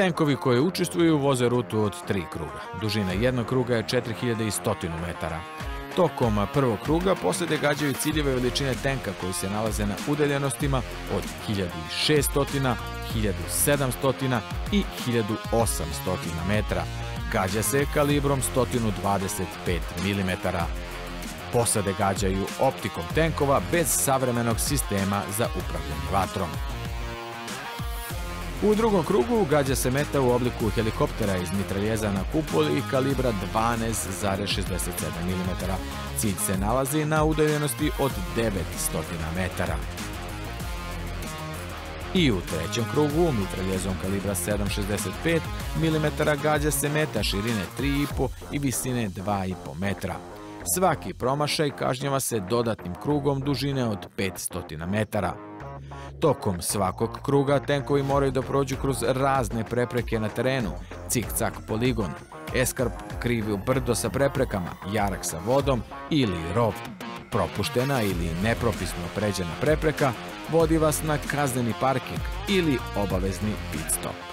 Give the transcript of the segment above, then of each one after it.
Tenkovi koji učestvuju voze rutu od tri kruga. Dužina jednog kruga je 4100 metara. Tokom prvog kruga posede gađaju ciljeve veličine tenka koji se nalaze na udaljenostima od 1600, 1700 i 1800 metara. Gađa se kalibrom 125 mm. Posade gađaju optikom tenkova bez savremenog sistema za upravljanje vatrom. U drugom krugu gađa se meta u obliku helikoptera iz mitraljeza na kupoli kalibra 12,67 mm. Cilj se nalazi na udaljenosti od 900 metara. I u trećem krugu mitraljezom kalibra 7,65 mm gađa se meta širine 3,5 i visine 2,5 metra. Svaki promašaj kažnjava se dodatnim krugom dužine od 500 metara. Tokom svakog kruga tenkovi moraju da prođu kroz razne prepreke na terenu, cik-cak poligon, eskarp krivi brdo sa preprekama, jarak sa vodom ili rov. Propuštena ili nepropisno pređena prepreka vodi vas na kazneni parking ili obavezni pit stop.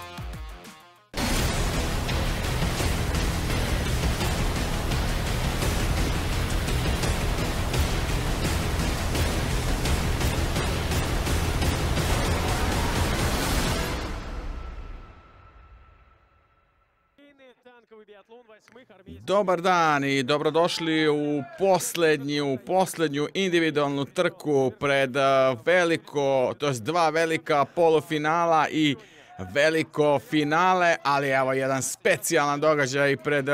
Dobar dan i dobrodošli u poslednju, poslednju individualnu trku pred veliko, to je dva velika polufinala i veliko finale, ali evo jedan specijalan događaj pred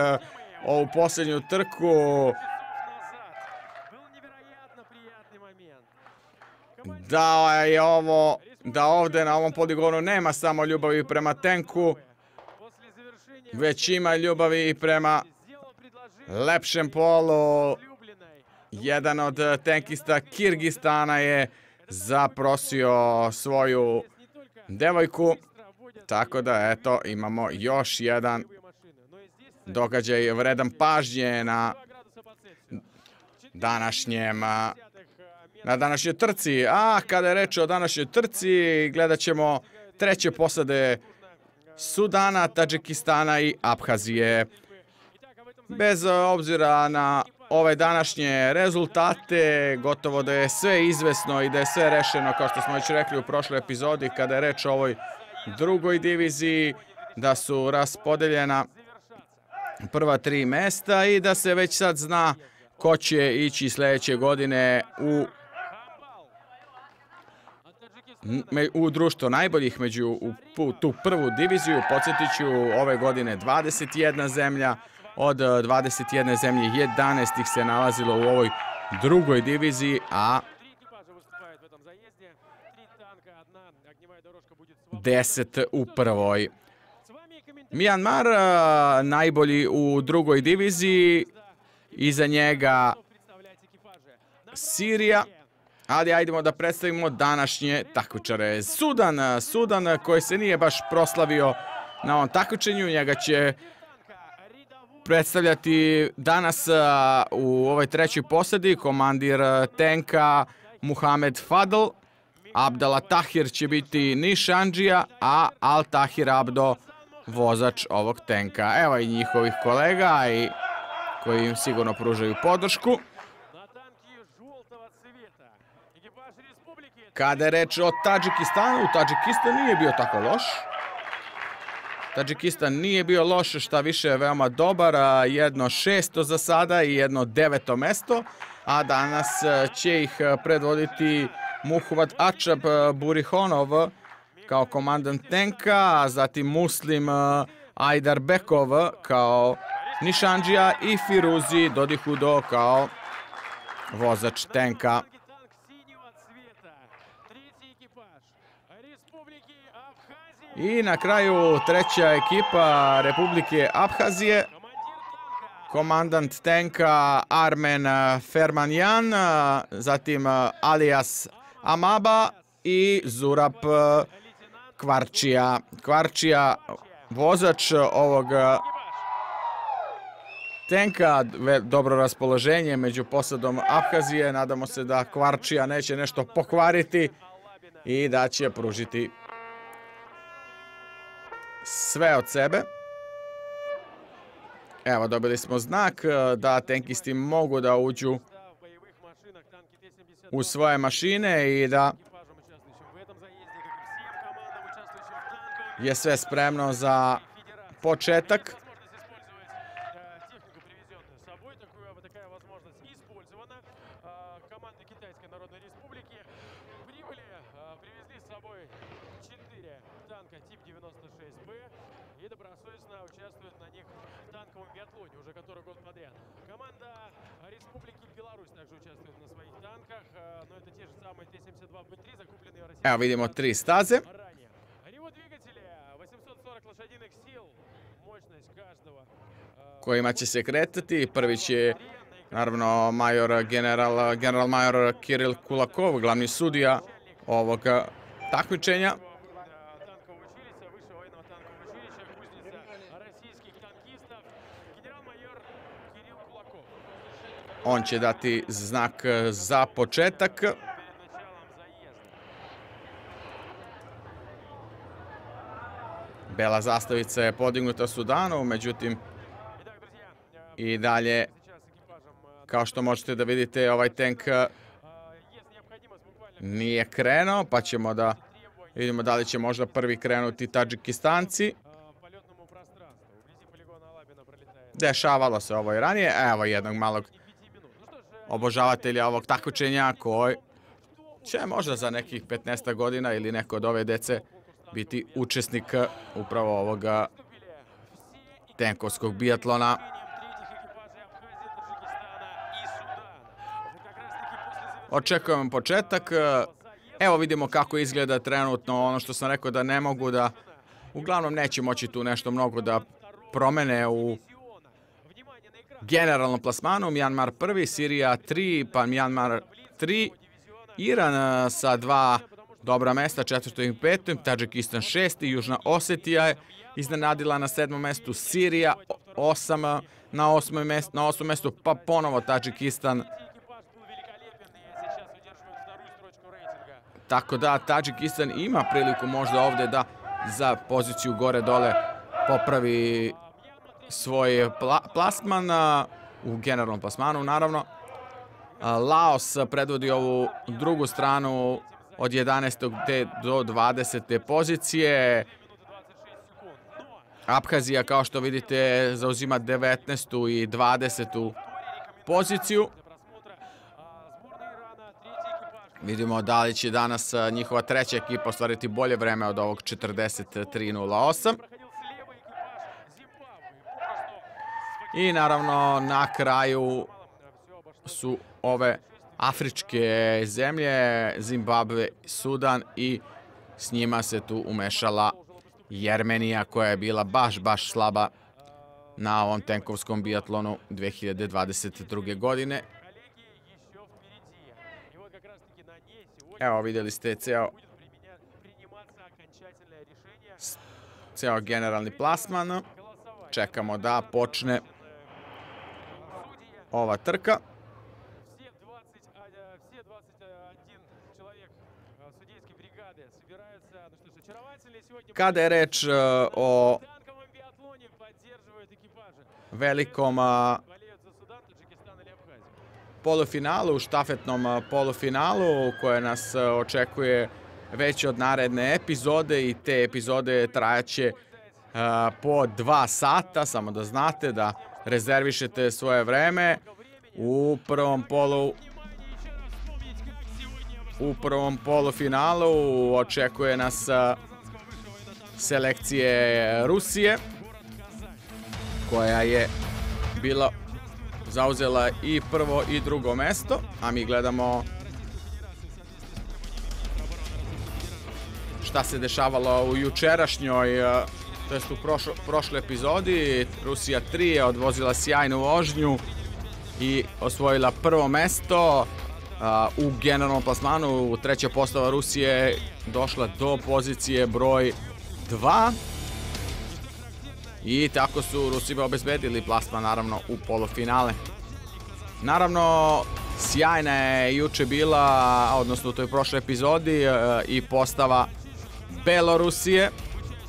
ovu poslednju trku. Da je ovo, da ovde na ovom poligonu nema samo ljubavi prema tenku, već ima ljubavi i prema lepšem polu. Jedan od tenkista Kirgistana je zaprosio svoju devojku. Tako da, eto, imamo još jedan događaj vredan pažnje na današnjem na današnjoj trci. A kada je reč o današnjoj trci, gledat ćemo treće posade Sudana, Tadžikistana i Abhazije. Bez obzira na ove današnje rezultate, gotovo da je sve izvesno i da je sve rešeno, kao što smo već rekli u prošloj epizodi, kada je reč o ovoj drugoj diviziji, da su raspodeljena prva tri mesta i da se već sad zna ko će ići sledeće godine u u društvo najboljih među u tu prvu diviziju. Podsjetit ću ove godine 21 zemlja, od 21 zemlje 11 ih se nalazilo u ovoj drugoj diviziji, a 10 u prvoj. Mijanmar najbolji u drugoj diviziji, iza njega Sirija, Ali ajdemo da predstavimo današnje takmičare. Sudan, Sudan koji se nije baš proslavio na ovom takmičenju, njega će predstavljati danas u ovoj trećoj posadi komandir tenka Muhamed Fadl, Abdala Tahir će biti Nišanđija, a Al Tahir Abdo vozač ovog tenka. Evo i njihovih kolega i koji im sigurno pružaju podršku. Kada je reč o Tadžikistanu, Tadžikistan nije bio tako loš. Tadžikistan nije bio loš, šta više je veoma dobar, jedno šesto za sada i jedno deveto mesto, a danas e, će ih e, predvoditi Muhvat Ačab e, Burihonov kao komandant tenka, a zatim Muslim Ajdar Bekov kao Nišanđija i Firuzi Dodihudo kao vozač tenka. I na kraju treća ekipa Republike Abhazije, komandant tenka Armen Fermanjan, zatim Alias Amaba i Zurab Kvarčija. Kvarčija, vozač ovog tenka, dobro raspoloženje među posadom Abhazije. Nadamo se da Kvarčija neće nešto pokvariti i da će pružiti sve od sebe. Evo, dobili smo znak e, da tenkisti mogu da uđu u svoje mašine i da je sve spremno za početak. Evo vidimo tri staze. kojima će se kretati. Prvi će naravno major general, general major Kiril Kulakov, glavni sudija ovog takmičenja. On će dati znak za početak. Bela zastavica je podignuta Sudanu, međutim i dalje kao što možete da vidite ovaj tank nije krenuo pa ćemo da vidimo da li će možda prvi krenuti Tadžikistanci. Dešavalo se ovo i ranije. Evo jednog malog obožavatelja ovog takmičenja koji će možda za nekih 15 godina ili neko od ove dece biti učesnik upravo ovoga tenkovskog biatlona. Očekujemo početak. Evo vidimo kako izgleda trenutno ono što sam rekao da ne mogu da... Uglavnom neće moći tu nešto mnogo da promene u generalnom plasmanu. Mjanmar prvi, Sirija 3, pa Mjanmar 3, Iran sa dva dobra mesta, četvrtom i petom, Tadžikistan šesti, Južna Osetija je iznenadila na sedmom mestu, Sirija osam na osmom mestu, na osmom mestu, pa ponovo Tadžikistan. Tako da Tadžikistan ima priliku možda ovde da za poziciju gore-dole popravi svoj pla plasman u generalnom plasmanu, naravno. Laos predvodi ovu drugu stranu od 11. do 20. pozicije. Abhazija, kao što vidite, zauzima 19. i 20. poziciju. Vidimo da li će danas njihova treća ekipa ostvariti bolje vreme od ovog 43.08. I naravno na kraju su ove afričke zemlje, Zimbabwe, Sudan i s njima se tu umešala Jermenija koja je bila baš, baš slaba na ovom tenkovskom biatlonu 2022. godine. Evo vidjeli ste ceo ceo generalni plasman. Čekamo da počne ova trka. Kada je reč uh, o velikom uh, polufinalu, štafetnom uh, polufinalu koje nas očekuje već od naredne epizode i te epizode trajaće po dva sata, samo da znate da rezervišete svoje vreme u prvom polu u prvom polufinalu. Očekuje nas selekcije Rusije koja je bila zauzela i prvo i drugo mesto, a mi gledamo šta se dešavalo u jučerašnjoj, to jest u prošlo, prošloj epizodi. Rusija 3 je odvozila sjajnu vožnju i osvojila prvo mesto u generalnom plasmanu. Treća postava Rusije došla do pozicije broj 2. I tako su Rusima obezbedili plasman naravno u polufinale. Naravno, sjajna je juče bila, odnosno u toj prošloj epizodi, e, i postava Belorusije.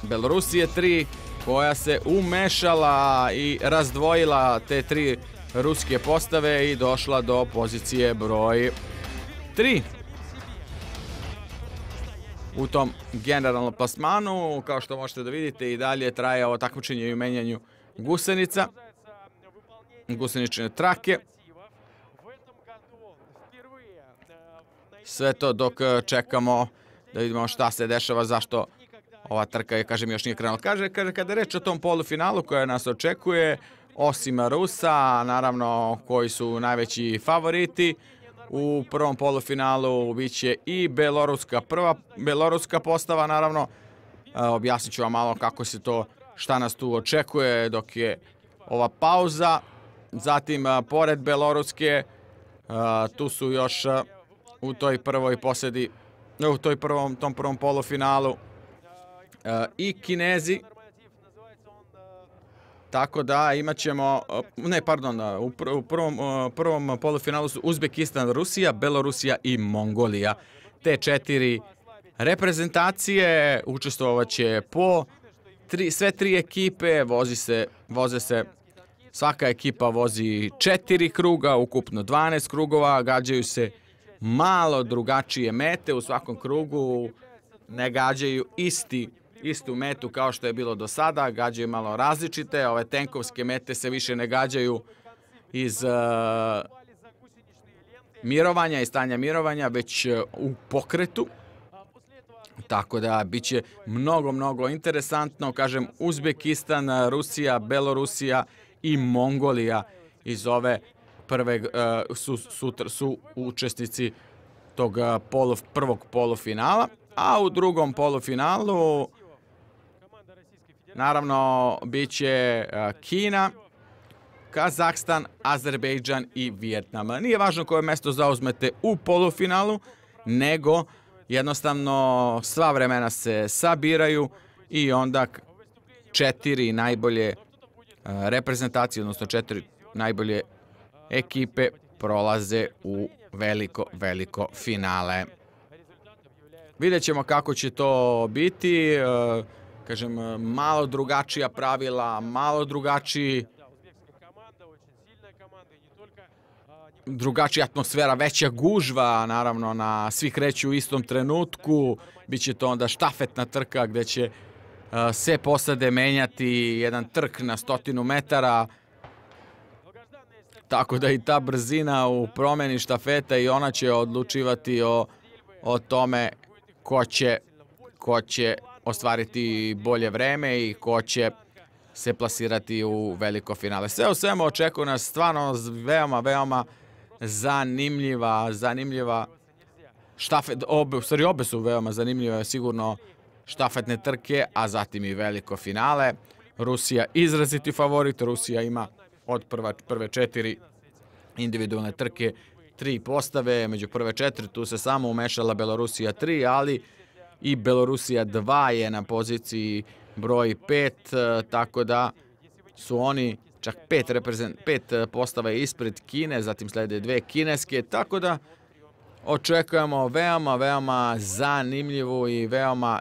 Belorusije 3 koja se umešala i razdvojila te tri ruske postave i došla do pozicije broj 3 u tom generalnom plasmanu. Kao što možete da vidite i dalje traje ovo takmičenje i u menjanju gusenica, gusenične trake. Sve to dok čekamo da vidimo šta se dešava, zašto ova trka je, kažem, još nije krenula. Kaže, kaže, kada je reč o tom polufinalu koja nas očekuje, osim Rusa, naravno, koji su najveći favoriti, u prvom polufinalu biće i beloruska prva, beloruska postava, naravno. Objasnit ću vam malo kako se to, šta nas tu očekuje dok je ova pauza. Zatim, pored beloruske, tu su još u toj prvoj posedi, u toj prvom, tom prvom polufinalu i Kinezi. Tako da imat ćemo, ne pardon, u prvom, prvom polufinalu su Uzbekistan, Rusija, Belorusija i Mongolija. Te četiri reprezentacije učestvovaće po tri, sve tri ekipe, vozi se, voze se, svaka ekipa vozi četiri kruga, ukupno 12 krugova, gađaju se malo drugačije mete u svakom krugu, ne gađaju isti istu metu kao što je bilo do sada, gađaju malo različite, ove tenkovske mete se više ne gađaju iz uh, mirovanja i stanja mirovanja, već uh, u pokretu. Tako da biće mnogo, mnogo interesantno. Kažem, Uzbekistan, Rusija, Belorusija i Mongolija iz ove prve uh, su, su, su učesnici tog prvog polufinala. A u drugom polufinalu Naravno, bit će e, Kina, Kazahstan, Azerbejdžan i Vijetnam. Nije važno koje mesto zauzmete u polufinalu, nego jednostavno sva vremena se sabiraju i onda četiri najbolje e, reprezentacije, odnosno četiri najbolje ekipe prolaze u veliko, veliko finale. Vidjet ćemo kako će to biti. Kažem, malo drugačija pravila, malo drugačiji drugačija atmosfera, veća gužva, naravno, na svi kreću u istom trenutku. Biće to onda štafetna trka gde će sve posade menjati, jedan trk na stotinu metara, tako da i ta brzina u promeni štafeta i ona će odlučivati o, o tome ko će, ko će ostvariti bolje vreme i ko će se plasirati u veliko finale. Sve u svemu očekuje nas stvarno veoma, veoma zanimljiva, zanimljiva štafet, obe, u stvari obe su veoma zanimljive, sigurno štafetne trke, a zatim i veliko finale. Rusija izraziti favorit, Rusija ima od prva, prve četiri individualne trke tri postave, među prve četiri tu se samo umešala Belorusija 3, ali i Belorusija 2 je na poziciji broj 5, e, tako da su oni čak pet, reprezent, pet e, postava ispred Kine, zatim slede dve kineske, tako da očekujemo veoma, veoma zanimljivu i veoma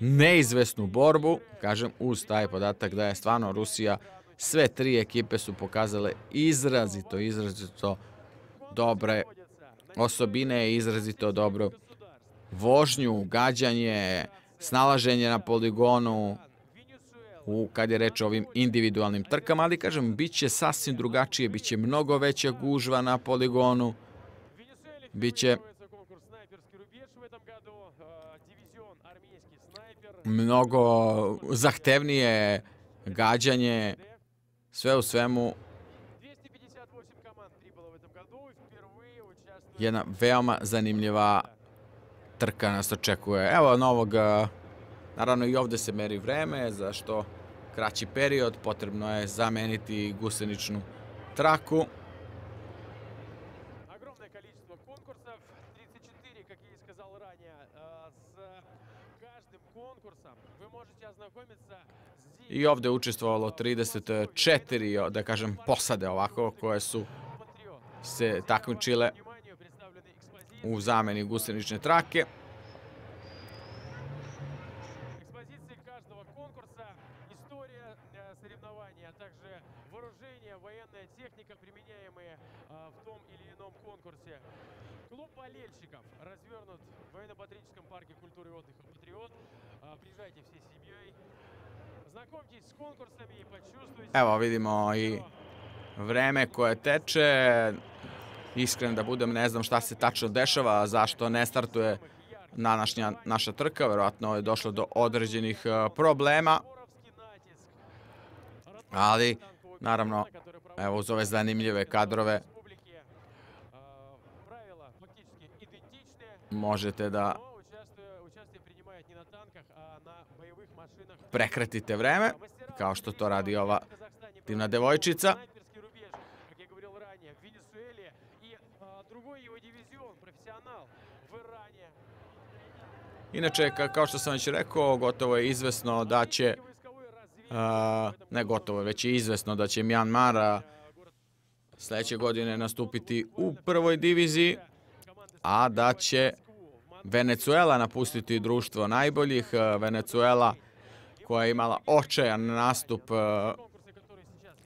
neizvesnu borbu, kažem, uz taj podatak da je stvarno Rusija, sve tri ekipe su pokazale izrazito, izrazito dobre osobine i izrazito dobro vožnju, gađanje, snalaženje na poligonu, u, kad je reč o ovim individualnim trkama, ali kažem, bit će sasvim drugačije, bit će mnogo veća gužva na poligonu, bit će mnogo zahtevnije gađanje, sve u svemu jedna veoma zanimljiva трка нас очекува. Ево на овога, наравно и овде се мери време, зашто краќи период потребно е заменити гусеничну траку. И овде учествувало 34, да кажем, посаде овако, кои су се такмичиле u zameni gusenične trake. Evo vidimo i vreme koje teče. Iskren da budem, ne znam šta se tačno dešava, zašto ne startuje današnja naša trka. Verovatno je došlo do određenih e, problema. Ali, naravno, evo uz ove zanimljive kadrove možete da prekratite vreme, kao što to radi ova divna devojčica. Inače, kao što sam već rekao, gotovo je izvesno da će, ne gotovo već je izvesno da će Mjanmar sledeće godine nastupiti u prvoj diviziji, a da će Venecuela napustiti društvo najboljih. Venecuela koja je imala očajan nastup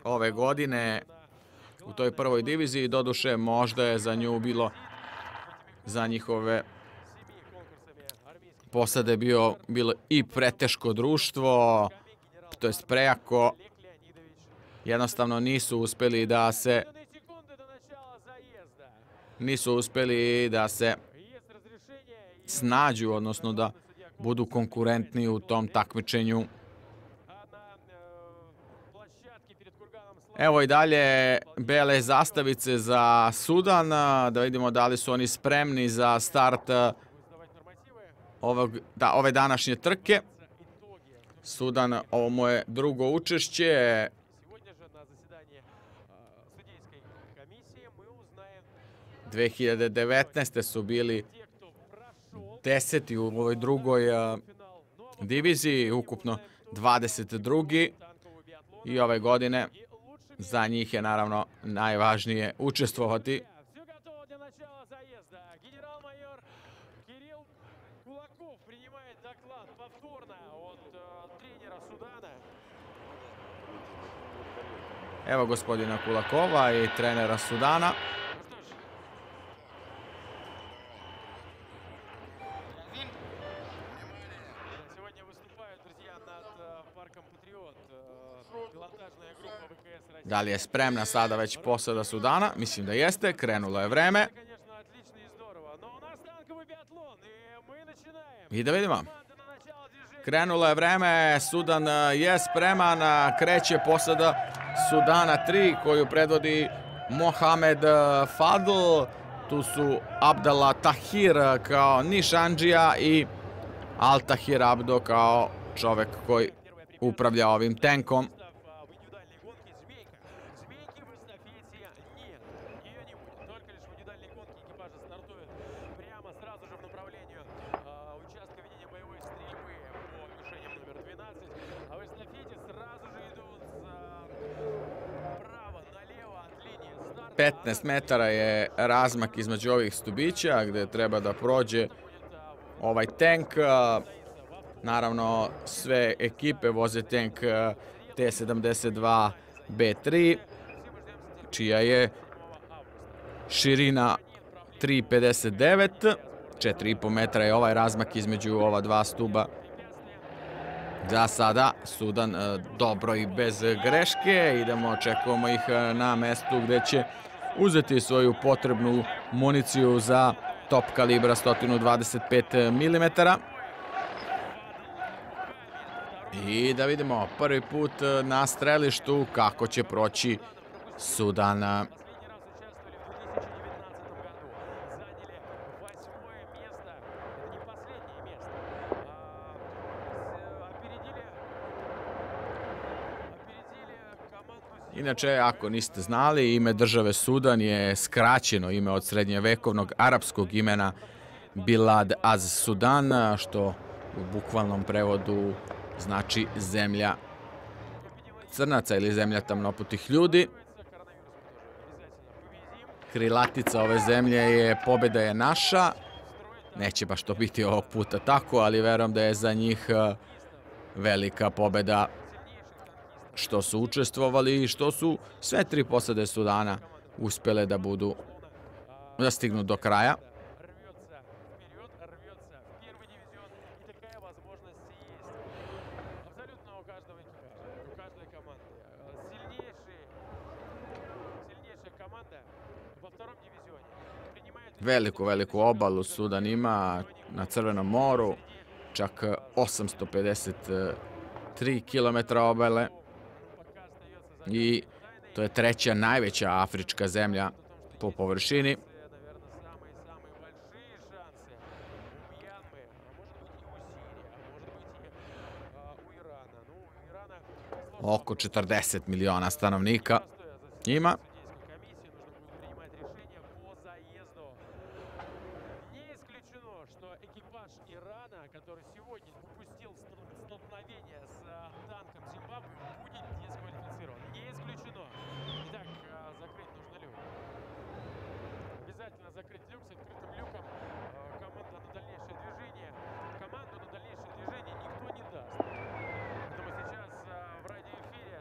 ove godine u toj prvoj diviziji. Doduše, možda je za nju bilo za njihove posade bio, bilo i preteško društvo, to jest prejako. Jednostavno nisu uspeli da se nisu uspeli da se snađu, odnosno da budu konkurentni u tom takmičenju. Evo i dalje bele zastavice za Sudan, da vidimo da li su oni spremni za start ovog, da, ove današnje trke. Sudan, ovo mu je drugo učešće. 2019. su bili deseti u ovoj drugoj diviziji, ukupno 22. I ove godine za njih je naravno najvažnije učestvovati Evo gospodina Kulakova i trenera Sudana. Da li je spremna sada već posada Sudana? Mislim da jeste. Krenulo je vreme. I da vidimo. Krenulo je vreme, Sudan je spreman, kreće posada Sudana 3 koju predvodi Mohamed Fadl. Tu su Abdallah Tahir kao Nišanđija i Al Tahir Abdo kao čovek koji upravlja ovim tenkom. Petnaest metara je razmak između ovih stubića gde treba da prođe ovaj tank. Naravno, sve ekipe voze tank T-72 B3, čija je širina 3,59, 4,5 metra je ovaj razmak između ova dva stuba. Za sada Sudan e, dobro i bez greške, idemo, očekujemo ih e, na mestu gde će uzeti svoju potrebnu municiju za top kalibra 125 mm. I da vidimo prvi put na strelištu kako će proći Sudan. Inače, ako niste znali, ime države Sudan je skraćeno ime od srednjevekovnog arapskog imena Bilad Az Sudan, što u bukvalnom prevodu znači zemlja crnaca ili zemlja tamnoputih ljudi. Krilatica ove zemlje je pobeda je naša. Neće baš to biti ovog puta tako, ali verujem da je za njih velika pobeda što su učestvovali i što su sve tri posade Sudana uspjele da budu da stignu do kraja. Veliku, veliku obalu Sudan ima na Crvenom moru, čak 853 km obale i to je treća najveća afrička zemlja po površini. Oko 40 miliona stanovnika ima.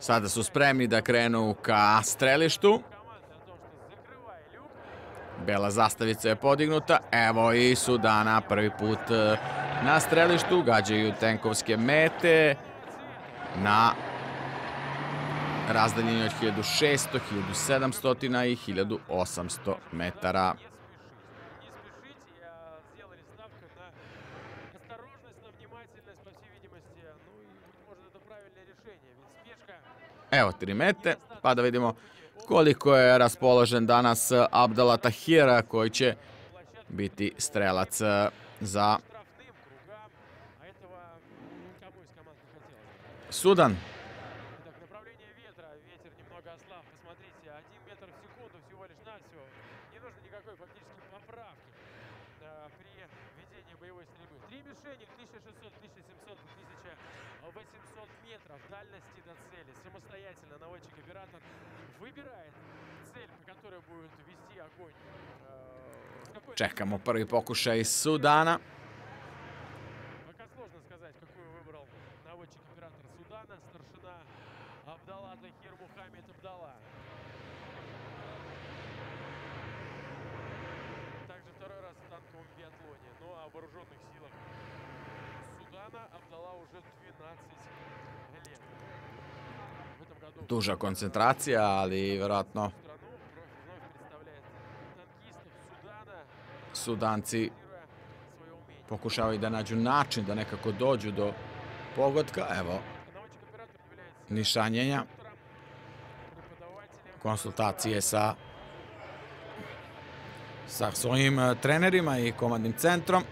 Sada su spremni da krenu ka strelištu. Bela zastavica je podignuta. Evo i Sudana prvi put e, na strelištu. Gađaju tenkovske mete na razdaljenju od 1600, 1700 i 1800 metara. Evo, tri mete, pa da vidimo koliko je raspoložen danas Abdala Tahira koji će biti strelac za Sudan. Čekamo prvi pokušaj Sudana. Также второй раз в танковом биатлоне. Ну а в вооруженных силах Судана Абдала уже 12 лет. Duža koncentracija, ali vjerojatno Sudanci pokušavaju da nađu način da nekako dođu do pogodka. Evo, nišanjenja, konsultacije sa sa svojim eh, trenerima i komandnim centrom.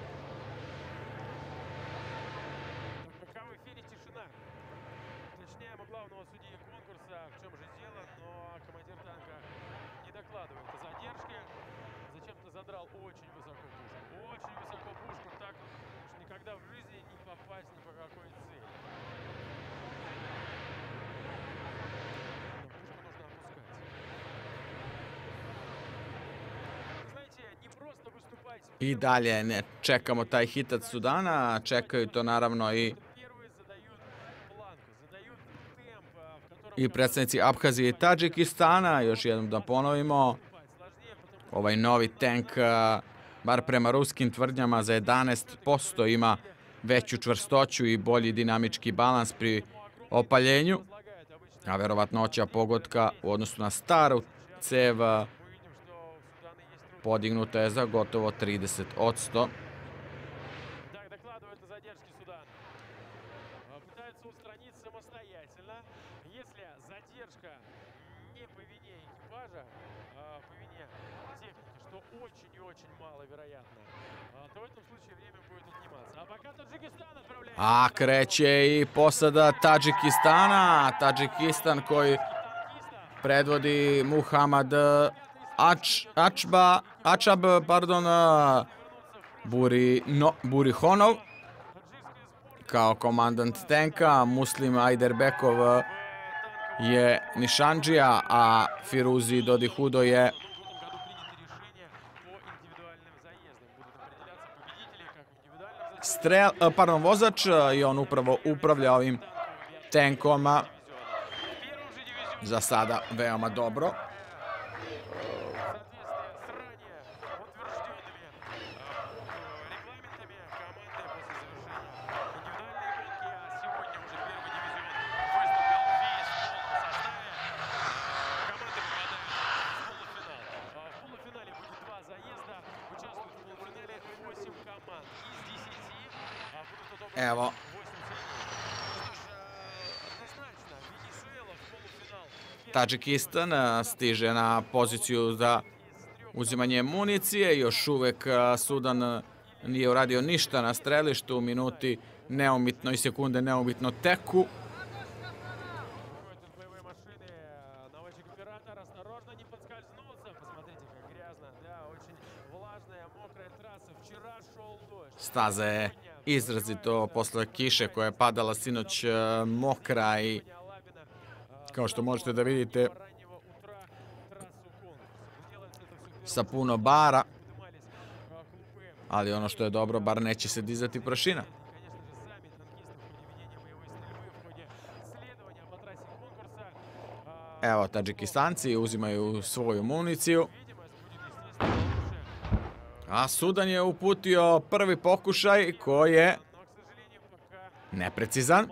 I dalje ne čekamo taj hitac Sudana, čekaju to naravno i i predstavnici Abhazije i Tadžikistana. Još jednom da ponovimo, ovaj novi tank, bar prema ruskim tvrdnjama, za 11% ima veću čvrstoću i bolji dinamički balans pri opaljenju, a verovatnoća pogodka u odnosu na staru cev podignuta je za gotovo 30 od 100. A kreće i posada Tadžikistana. Tadžikistan koji predvodi Muhammad Ač, Ačba, Ačab, pardon, Buri, no, Burihonov kao komandant tenka, Muslim Ajderbekov je Nišanđija, a Firuzi Dodihudo je strel, pardon, vozač i on upravo upravlja ovim tenkom Za sada veoma dobro. Tadžikistan stiže na poziciju za uzimanje municije. Još uvek Sudan nije uradio ništa na strelištu. Minuti neumitno i sekunde neumitno teku. Staza je izrazito posle kiše koja je padala sinoć mokra i kao što možete da vidite sa puno bara ali ono što je dobro bar neće se dizati prašina Evo, Tadžikistanci uzimaju svoju municiju. A Sudan je uputio prvi pokušaj koji je neprecizan.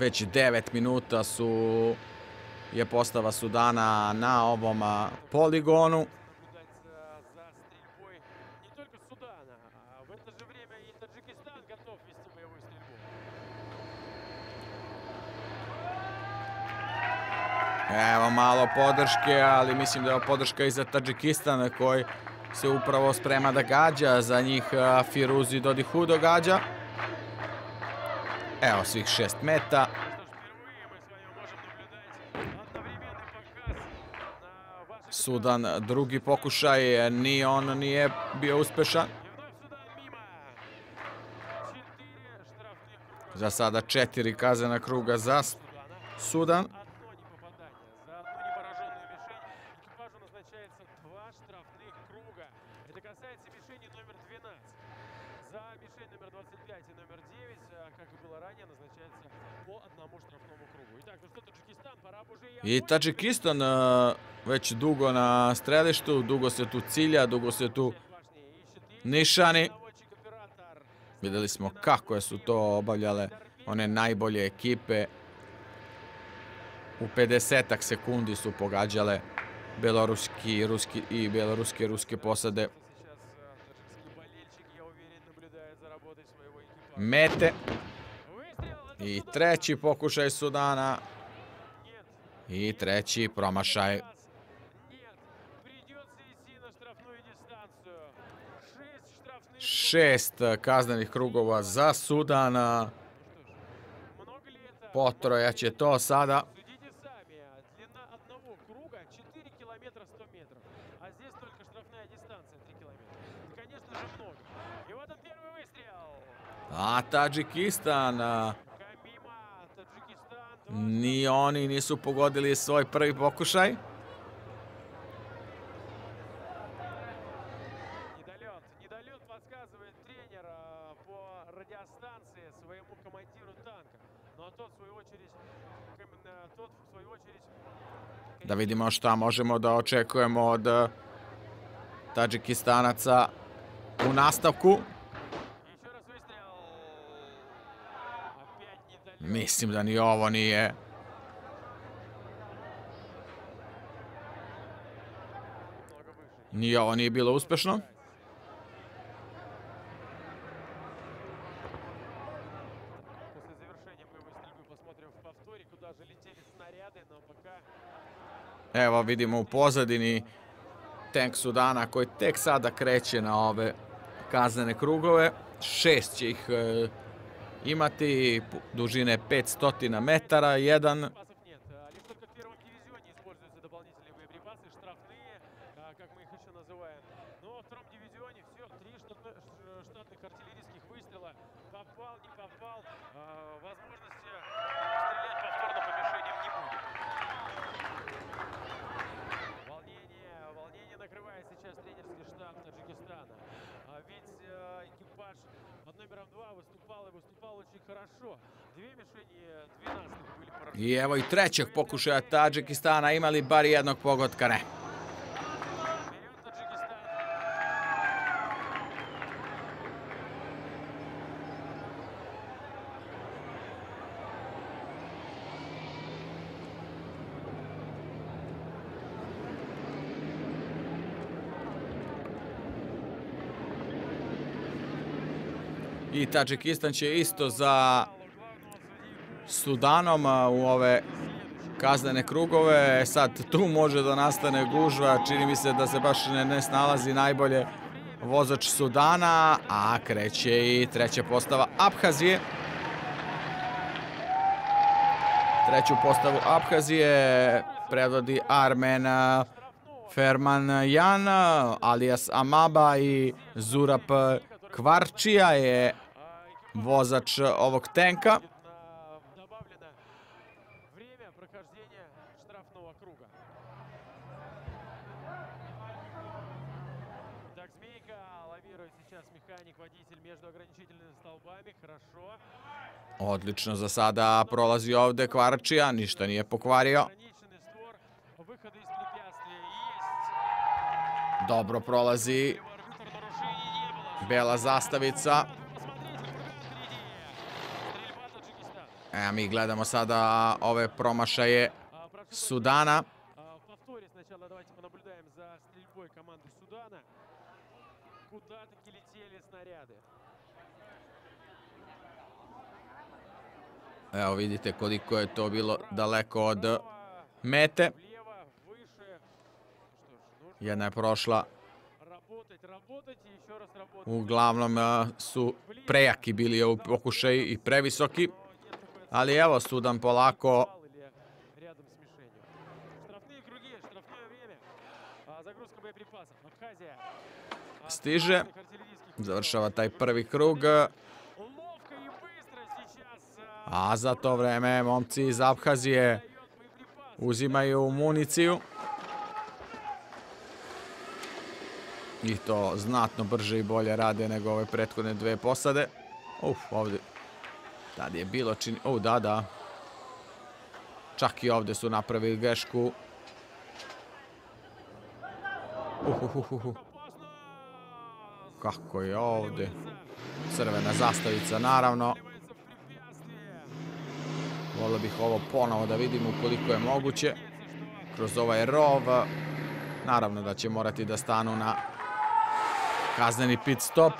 Već 9 minuta su je postava Sudana na ovom poligonu. Evo malo podrške, ali mislim da je podrška i za Tadžikistan koji se upravo sprema da gađa. Za njih Firuzi Dodihu događa. Evo svih šest meta. Sudan drugi pokušaj, ni on nije bio uspešan. Za sada četiri kazana kruga za Sudan. I Tadžikistan već dugo na strelištu, dugo se tu cilja, dugo se tu nišani. Videli smo kako su to obavljale one najbolje ekipe. U 50 sekundi su pogađale beloruski ruski i beloruske ruske posade. Mete. I treći pokušaj Sudana. I treći promašaj šest kaznenih krugova za Sudana. Potroja će to sada. A Tadžikistan, ni oni nisu pogodili svoj prvi pokušaj. Da vidimo šta možemo da očekujemo od Tadžikistanaca u nastavku. Mislim da ni ovo nije Ni ovo nije bilo uspešno. Evo vidimo u pozadini tank Sudana koji tek sada kreće na ove kaznene krugove. Šest će ih e, imati, dužine 500 metara, jedan evo i trećeg pokušaja Tadžikistana, imali bar jednog pogotka, ne. I Tadžikistan će isto za Sudanom u ove kaznene krugove. E Sad tu može da nastane gužva, čini mi se da se baš ne, ne snalazi najbolje vozač Sudana, a kreće i treća postava Abhazije. Treću postavu Abhazije predvodi Armen a, Ferman Jan, alias Amaba i Zurap Kvarčija je vozač ovog tenka. Odlično za sada prolazi ovde Kvarčija, ništa nije pokvario. Dobro prolazi bela zastavica. E, mi gledamo sada ove promašaje Sudana. В повторе сначала Evo vidite koliko je to bilo daleko od mete. Jedna je prošla, uglavnom su prejaki bili ovi pokušaji i previsoki. Ali evo, Sudan polako stiže. Završava taj prvi krug. A za to vreme momci iz Abhazije uzimaju municiju. I to znatno brže i bolje rade nego ove prethodne dve posade. Uf, ovde. Tad je bilo čini... O, da, da. Čak i ovde su napravili grešku. Uh, uh, uh, uh, uh. Опасно! Kako je ovde? Crvena zastavica, naravno. Volio bih ovo ponovo da vidim ukoliko je moguće. Kroz ovaj rov. Naravno da će morati da stanu na kazneni pit stop.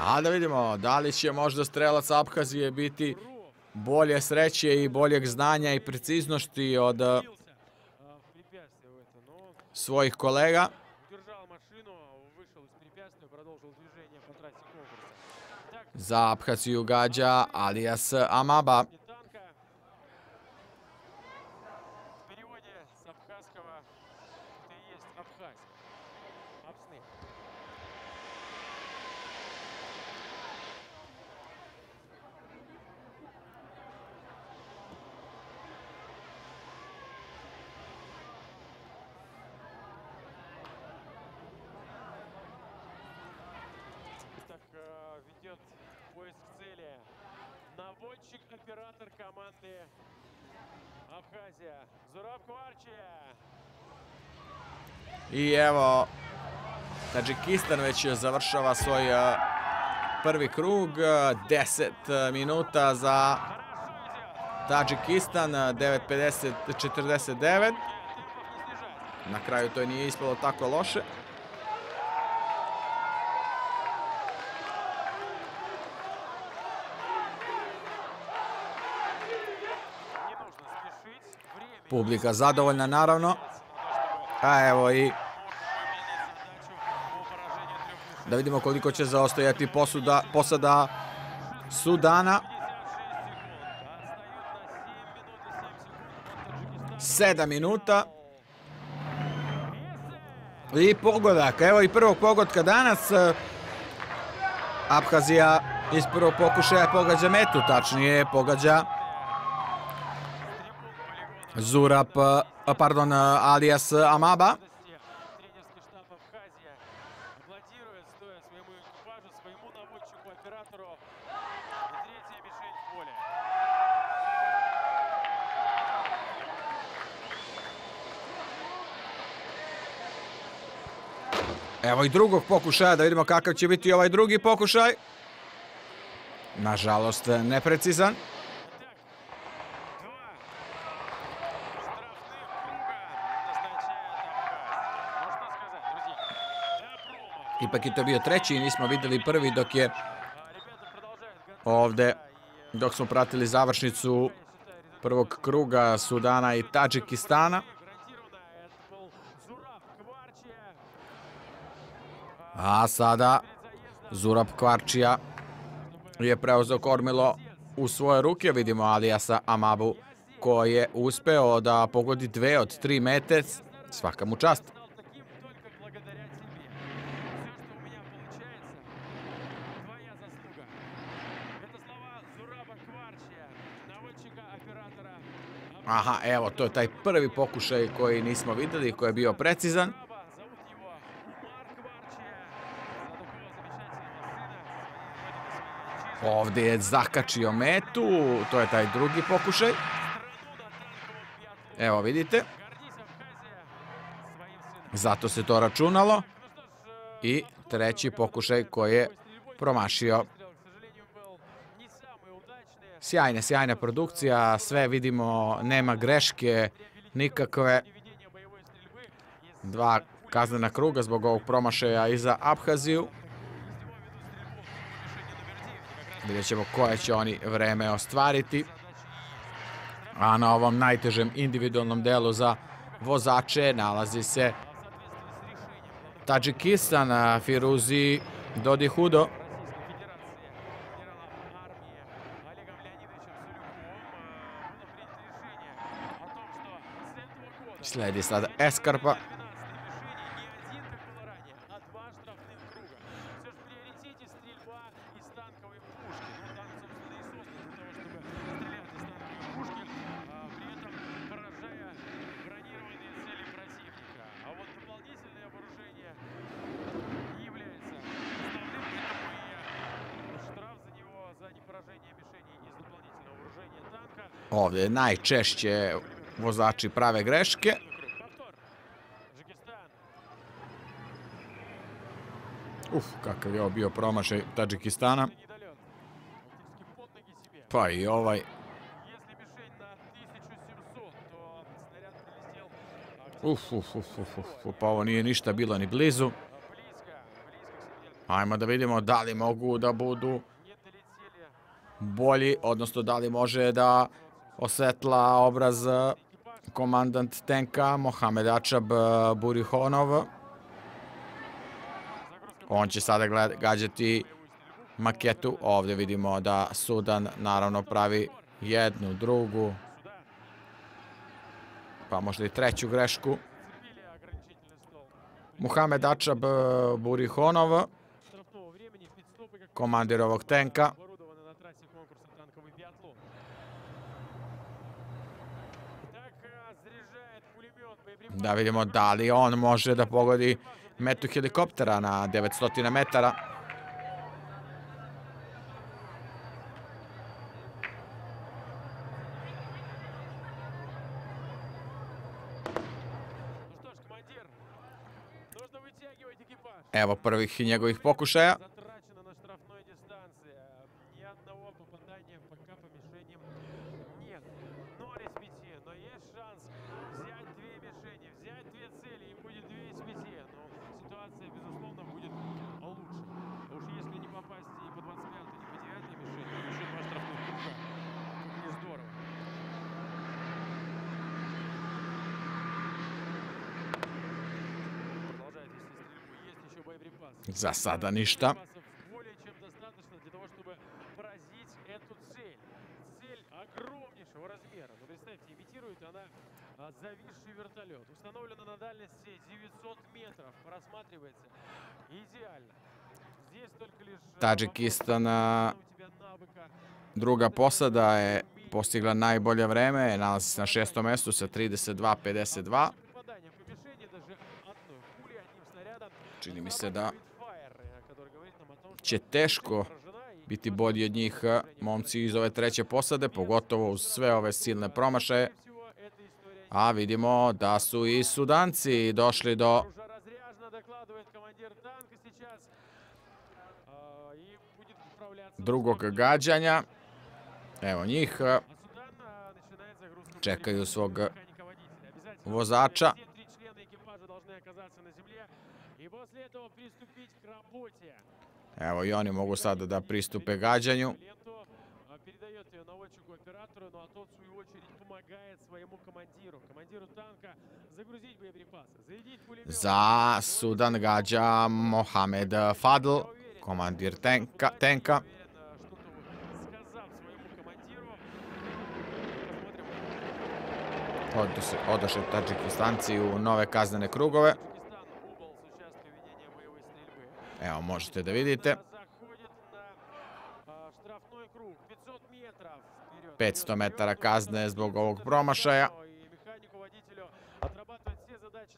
A da vidimo da li će možda strelac Abhazije biti bolje sreće i boljeg znanja i preciznosti od svojih kolega. удержал машину, вышел из препятствия, продолжил движение по трассе конкурса. za Abhaziju gađa Alias Amaba. I evo, Tadžikistan već završava svoj eh, prvi krug. eh, 10 minuta za. Tadžikistan, eh, 9.50-49. Темпов не снижать. Na kraju to nije ispalo tako loše. Publika zadovoljna naravno. есть на то, чтобы A evo i da vidimo koliko će zaostajati posuda, posada Sudana. 56 секунд. Отстают на 7 минут и 7 секунд от Таджикистана. 7 minuta. I pogodak, evo i prvog pogotka danas. Abhazija iz prvog pokušaja pogađa metu, tačnije pogađa Zurab, мишень в поле. Evo i drugog pokušaja, da vidimo kakav će biti ovaj drugi pokušaj. Nažalost, neprecizan. Ipak je to bio treći i nismo videli prvi dok je ovde, dok smo pratili završnicu prvog kruga Sudana i Tadžikistana. A sada Zurab Kvarčija je preuzeo kormilo u svoje ruke. Vidimo Alijasa Amabu koji je uspeo da pogodi dve od tri mete. Svaka mu čast. Aha, evo, to je taj prvi pokušaj koji nismo videli, koji je bio precizan. Ovde je zakačio metu, to je taj drugi pokušaj. Evo vidite, zato se to računalo. I treći pokušaj koji je promašio. Sjajna, sjajna produkcija, sve vidimo, nema greške, nikakve. Dva kaznena kruga zbog ovog promašaja i za Abhaziju. Vidjet ćemo koje će oni vreme ostvariti. A na ovom najtežem individualnom delu za vozače nalazi se Tadžikistan, Firuzi Dodi Hudo. Після Віслада Ескарпа. ovdje najčešće vozači prave greške. Uf, kakav je ovo bio promašaj Tadžikistana. Pa i ovaj. Если мишень на 1700, то снаряд прилетел а, Uf, uf, uf, uf, uf, pa ovo nije ništa bilo ni blizu. Ajmo da vidimo da li mogu da budu bolji, odnosno da li može da osvetla obraz komandant tenka Mohamed Ačab eh, Burihonov. On će sada gađati maketu. Ovde vidimo da Sudan naravno pravi jednu, drugu, pa možda i treću grešku. Mohamed Ačab eh, Burihonov, komandir ovog tenka. оборудованы на трассе конкурса танковый биатлон. Так а, заряжает пулемет боеприпасы. Da vidimo da li on može da pogodi metu helikoptera na 900 metara. Evo prvih njegovih pokušaja. Она а, зависший вертолет. Установлена на дальности 900 метров. Просматривается идеально. Здесь только лишь... Tadžikistan, a, вопрос, у тебя навыка druga posada je postigla najbolje vreme, nalazi se na šestom mestu sa 32-52. попадание в помещение даже одной пули, одним снарядом. Čini mi se da će teško biti bolji od njih momci iz ove treće posade, pogotovo uz sve ove silne история A vidimo da su i Sudanci došli do drugog gađanja. Evo njih, čekaju svog vozača. И после этого приступить к работе. Evo i oni mogu sada da pristupe gađanju. Передает ее наводчику-оператору, ну а тот, в свою очередь, помогает своему командиру, командиру танка, загрузить боеприпасы, зарядить пулемет. Za Sudan gađa Mohamed Fadl, komandir tenka, tenka. Уверен, а, что-то вот сказав своему командиру. Посмотрим. Odo se, odoše Tadžikistanci u nove kaznene krugove. Evo možete da vidite. Заходит на а, штрафной круг. 500 метров вперед. 500 metara kazne zbog ovog promašaja. Задачи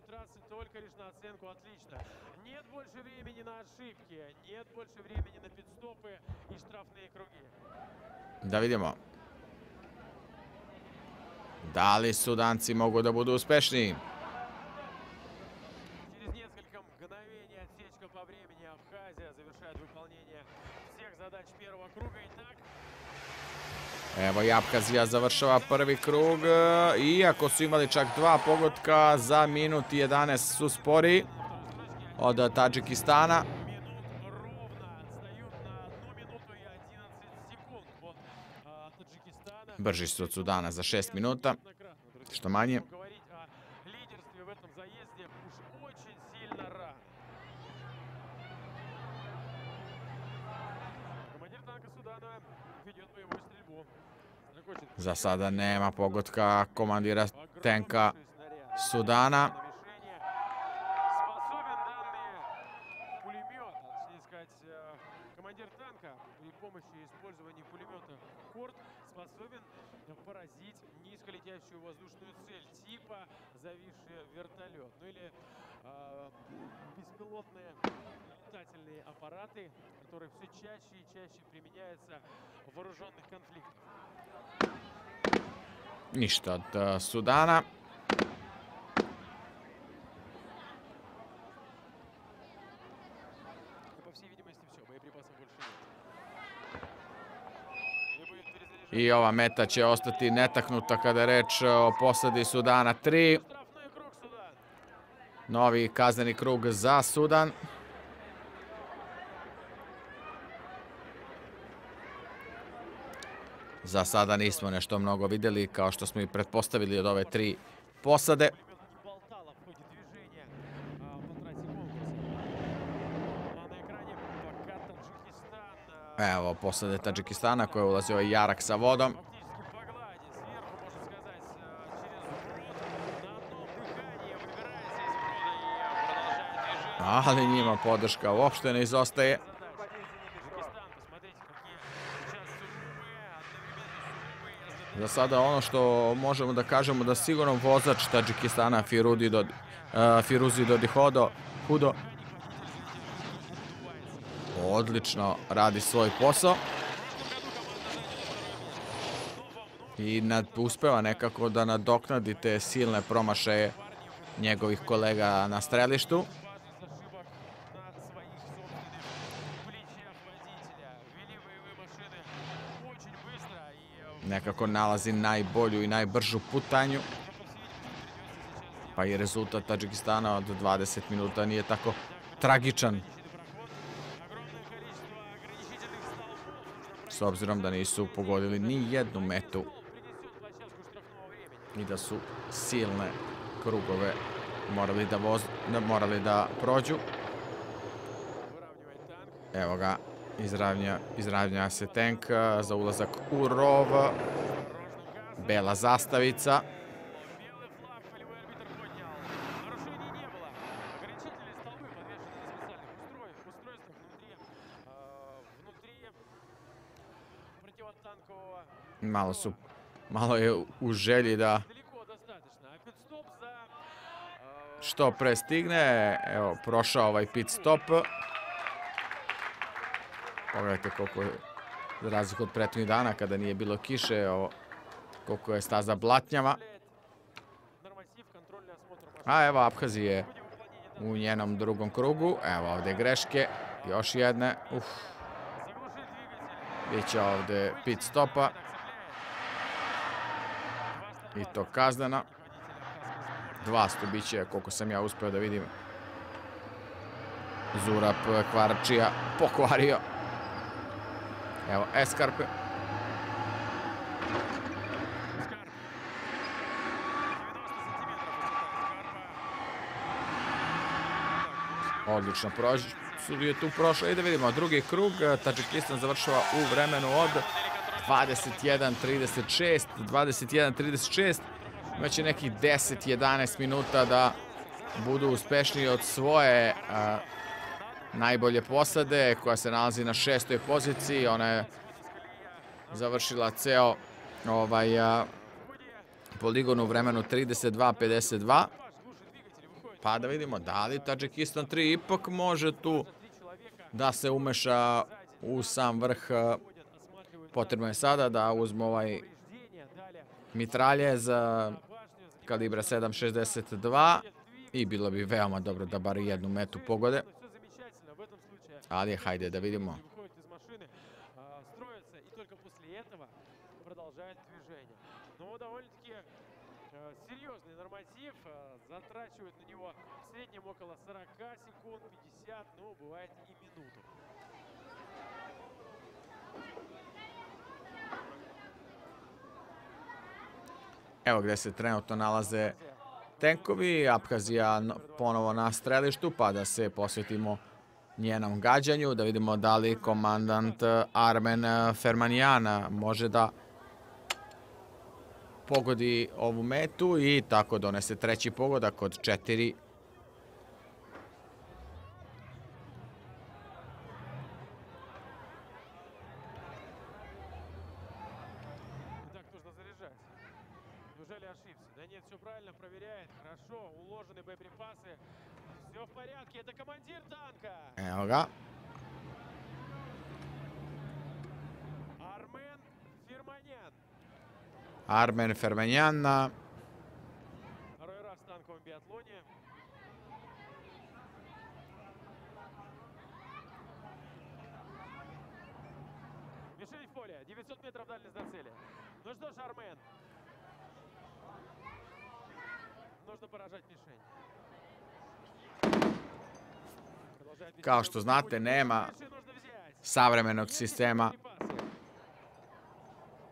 оценку отлично. Нет больше времени на ошибки, нет больше времени на пидстопы и штрафные круги. Da vidimo. Da li Sudanci mogu da budu uspešniji? Всех задач первого круга. Итак, Evo i Abhazija završava prvi krug. e, Iako su imali čak dva pogotka, za minut i 11 su spori od Tadžikistana. минут ровно отстают на 1 минуту и 11 секунд от а, Таджикистана. Brži su od Sudana za 6 minuta, što manje. Помощи использования пулемета Корт способен поразить низколетящую воздушную цель типа зависший вертолет. Ну или э, беспилотные летательные аппараты, которые все чаще и чаще применяются в вооруженных конфликтах. Ništa od e, Sudana. I ova meta će ostati netaknuta kada je reč o posadi Sudana 3. Штрафной круг Судан. Novi kazneni krug za Sudan. Za sada nismo nešto mnogo videli, kao što smo i pretpostavili od ove tri posade. Evo posade Tadžikistana koja ulazi ovaj jarak sa vodom. Ali njima podrška uopšte ne izostaje. Za sada ono što možemo da kažemo da sigurno vozač Tadžikistana Firudi Dodi, uh, Firuzi Dodihodo Hudo odlično radi svoj posao i nad, uspeva nekako da nadoknadi te silne promašaje njegovih kolega na strelištu. Nekako nalazi najbolju i najbržu putanju. Pa i rezultat Tadžikistana od 20 minuta nije tako tragičan. S obzirom da nisu pogodili ni jednu metu i da su silne krugove morali da, voz, da, morali da prođu. Evo ga, izravnja, izravnja se tank za ulazak u rov. Bela zastavica. Malo su, malo je u želji da što pre stigne. Evo, prošao ovaj pit stop. Pogledajte koliko je, za razliku od prethodnih dana kada nije bilo kiše, ovo, koliko je staza blatnjava. A evo, Abhazi je В ходе выполнения u njenom drugom krugu. Evo ovde greške. Još jedne. Uf, заглушить двигатель. bit će ovde pit stopa i to Абхазской Dva su biće, koliko sam ja uspeo da vidim. Zurap Kvarčija pokvario. Evo, Eskarpe. Скарпи. 90 сантиметров высота Скарпа. Odlično prođ. Sudi je tu prošao. I da vidimo, drugi krug. Tadžikistan završava u vremenu od 21.36. 21.36. Imaće nekih 10-11 minuta da budu uspešniji od svoje a, najbolje posade koja se nalazi na šestoj poziciji. Ona je završila ceo ovaj poligon u vremenu 32-52. Pa da vidimo da li Tadžikistan 3 ipak može tu da se umeša u sam vrh. Potrebno je sada da uzme ovaj mitraljez a, kalibra 7.62 i bilo bi veoma dobro da bar jednu metu pogode. Ali hajde da vidimo. выходит из машины, а, строится и только после этого продолжает движение. Но довольно-таки э, серьезный норматив, э, затрачивают на него в среднем около 40 секунд, 50, ну, бывает и минуту. Evo gde se trenutno nalaze tenkovi. Abhazija ponovo na strelištu, pa da se posvetimo njenom gađanju, da vidimo da li komandant eh, Armen eh, Fermanjan može da pogodi ovu metu i tako donese treći pogodak od četiri Evo ga. Армен. Armen Fermanjan. Второй раз в танковом биатлоне. Мишень в поле. 900 метров дальность до цели. Ну что ж, Армен. Нужно поражать мишень. Kao što znate, nema savremenog sistema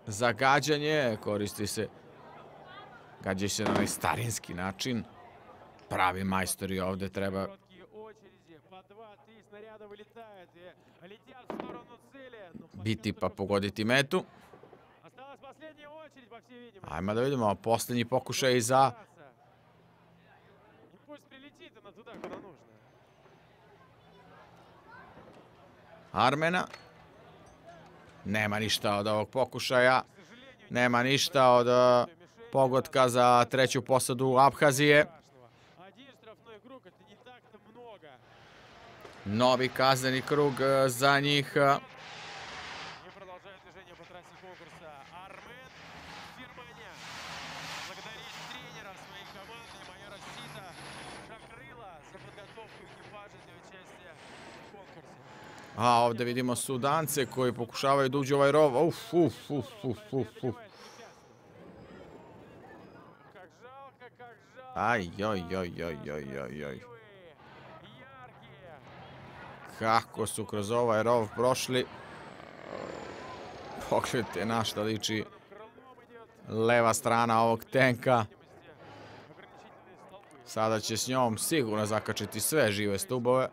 za gađanje. Koristi se, gađa se na onaj starinski način. Pravi majstori ovde treba biti pa pogoditi metu. Ajmo da vidimo, poslednji pokušaj za Трасса. И пусть прилетит она туда, куда нужно. Armena. Nema ništa od ovog pokušaja. Nema ništa od uh, pogotka za treću posadu Abhazije. Novi kazneni krug uh, za njih. A ovde vidimo Sudance koji pokušavaju da uđu u ovaj rov. Uf, uf, uf, uf, uf, uf. Aj, joj, joj, joj, joj, joj, joj. Kako su kroz ovaj rov prošli. Pogledajte na šta liči leva strana ovog tenka. Sada će s njom sigurno zakačiti sve žive stubove.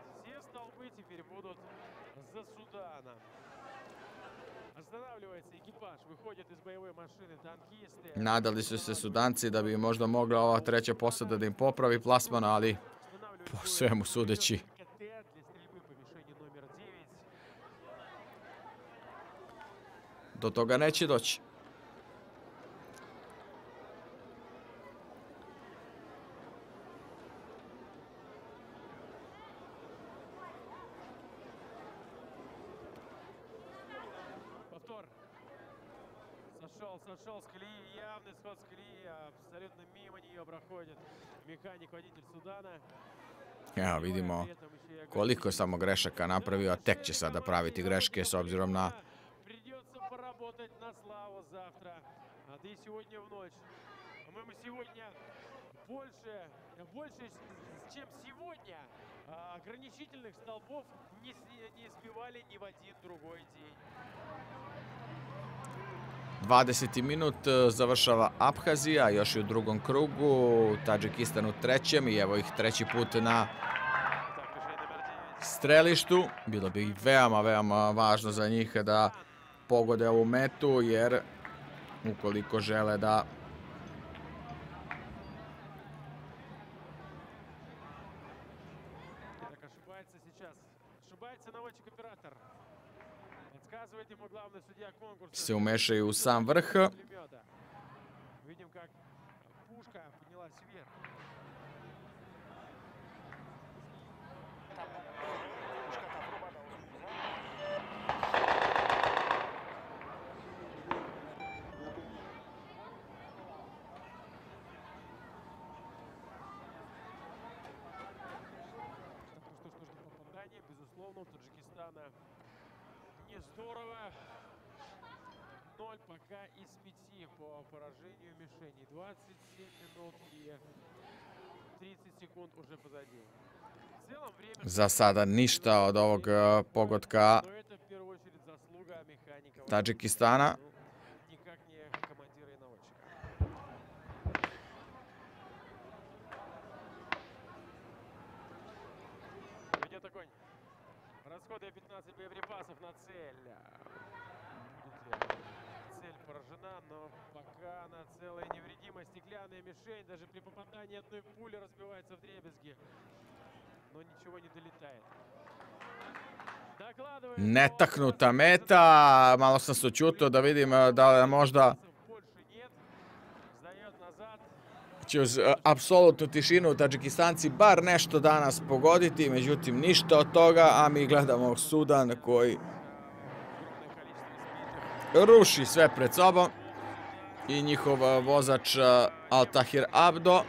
Nadali su se Sudanci da bi možda mogla ova treća posada da im popravi plasman, ali po svemu sudeći КТ для стрельбы по мишени номер 9. do toga neće doći. Абсолютно мимо нее проходит механик, водитель Судана. Evo vidimo При этом еще и агрессивно koliko je samo grešaka napravio, a tek će sada praviti greške s obzirom na Придется поработать на славу завтра. А да и сегодня в ночь. По-моему, сегодня больше, больше, с- чем сегодня, а, ограничительных столбов не, с- не сбивали ни в один другой день. 20. minut e, završava Abhazija, još i u drugom krugu, Tadžikistan u trećem i evo ih treći put na Так, мишень номер 9. strelištu. Bilo bi veoma, veoma važno za njih da pogode ovu metu, jer ukoliko žele da se umešaju u sam vrh. 27 минут и 30 секунд уже позади. В целом время... Za sada ništa od ovog e, pogotka Но это в первую очередь заслуга механика. Tadžikistana. Ну, Никак не командира и наводчика. Ведет огонь. Расходуя 15 боеприпасов на цель. Поражена, но пока она целая невредимая. Стеклянная мишень даже при попадании одной пули разбивается в дребезги. Но ничего не долетает. Netaknuta meta, malo sam se očutao da vidim da li možda će uz apsolutnu tišinu Tadžikistanci bar nešto danas pogoditi, međutim ništa od toga, a mi gledamo Sudan koji. Ruši sve pred sobom i njihov vozač Altahir Abdo.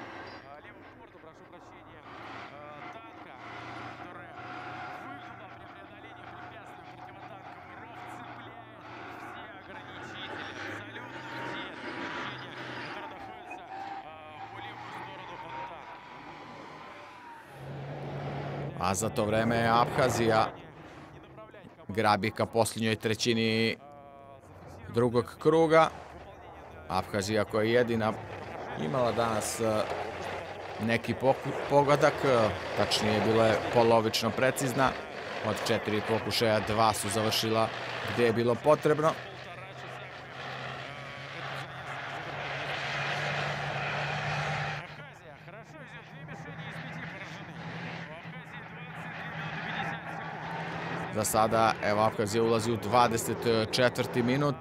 A za to vreme je Abhazija grabi ka posljednjoj trećini drugog kruga. Abhazija koja je jedina imala danas e, neki pogodak, e, tačnije bila je polovično precizna. Od četiri pokušaja dva su završila gde je bilo potrebno. Абхазия хорошо идет. Две мишени из пяти поражены. У Абхазии 22 минут и 50 секунд. Za sada, evo, Abhazija ulazi u 24. minut.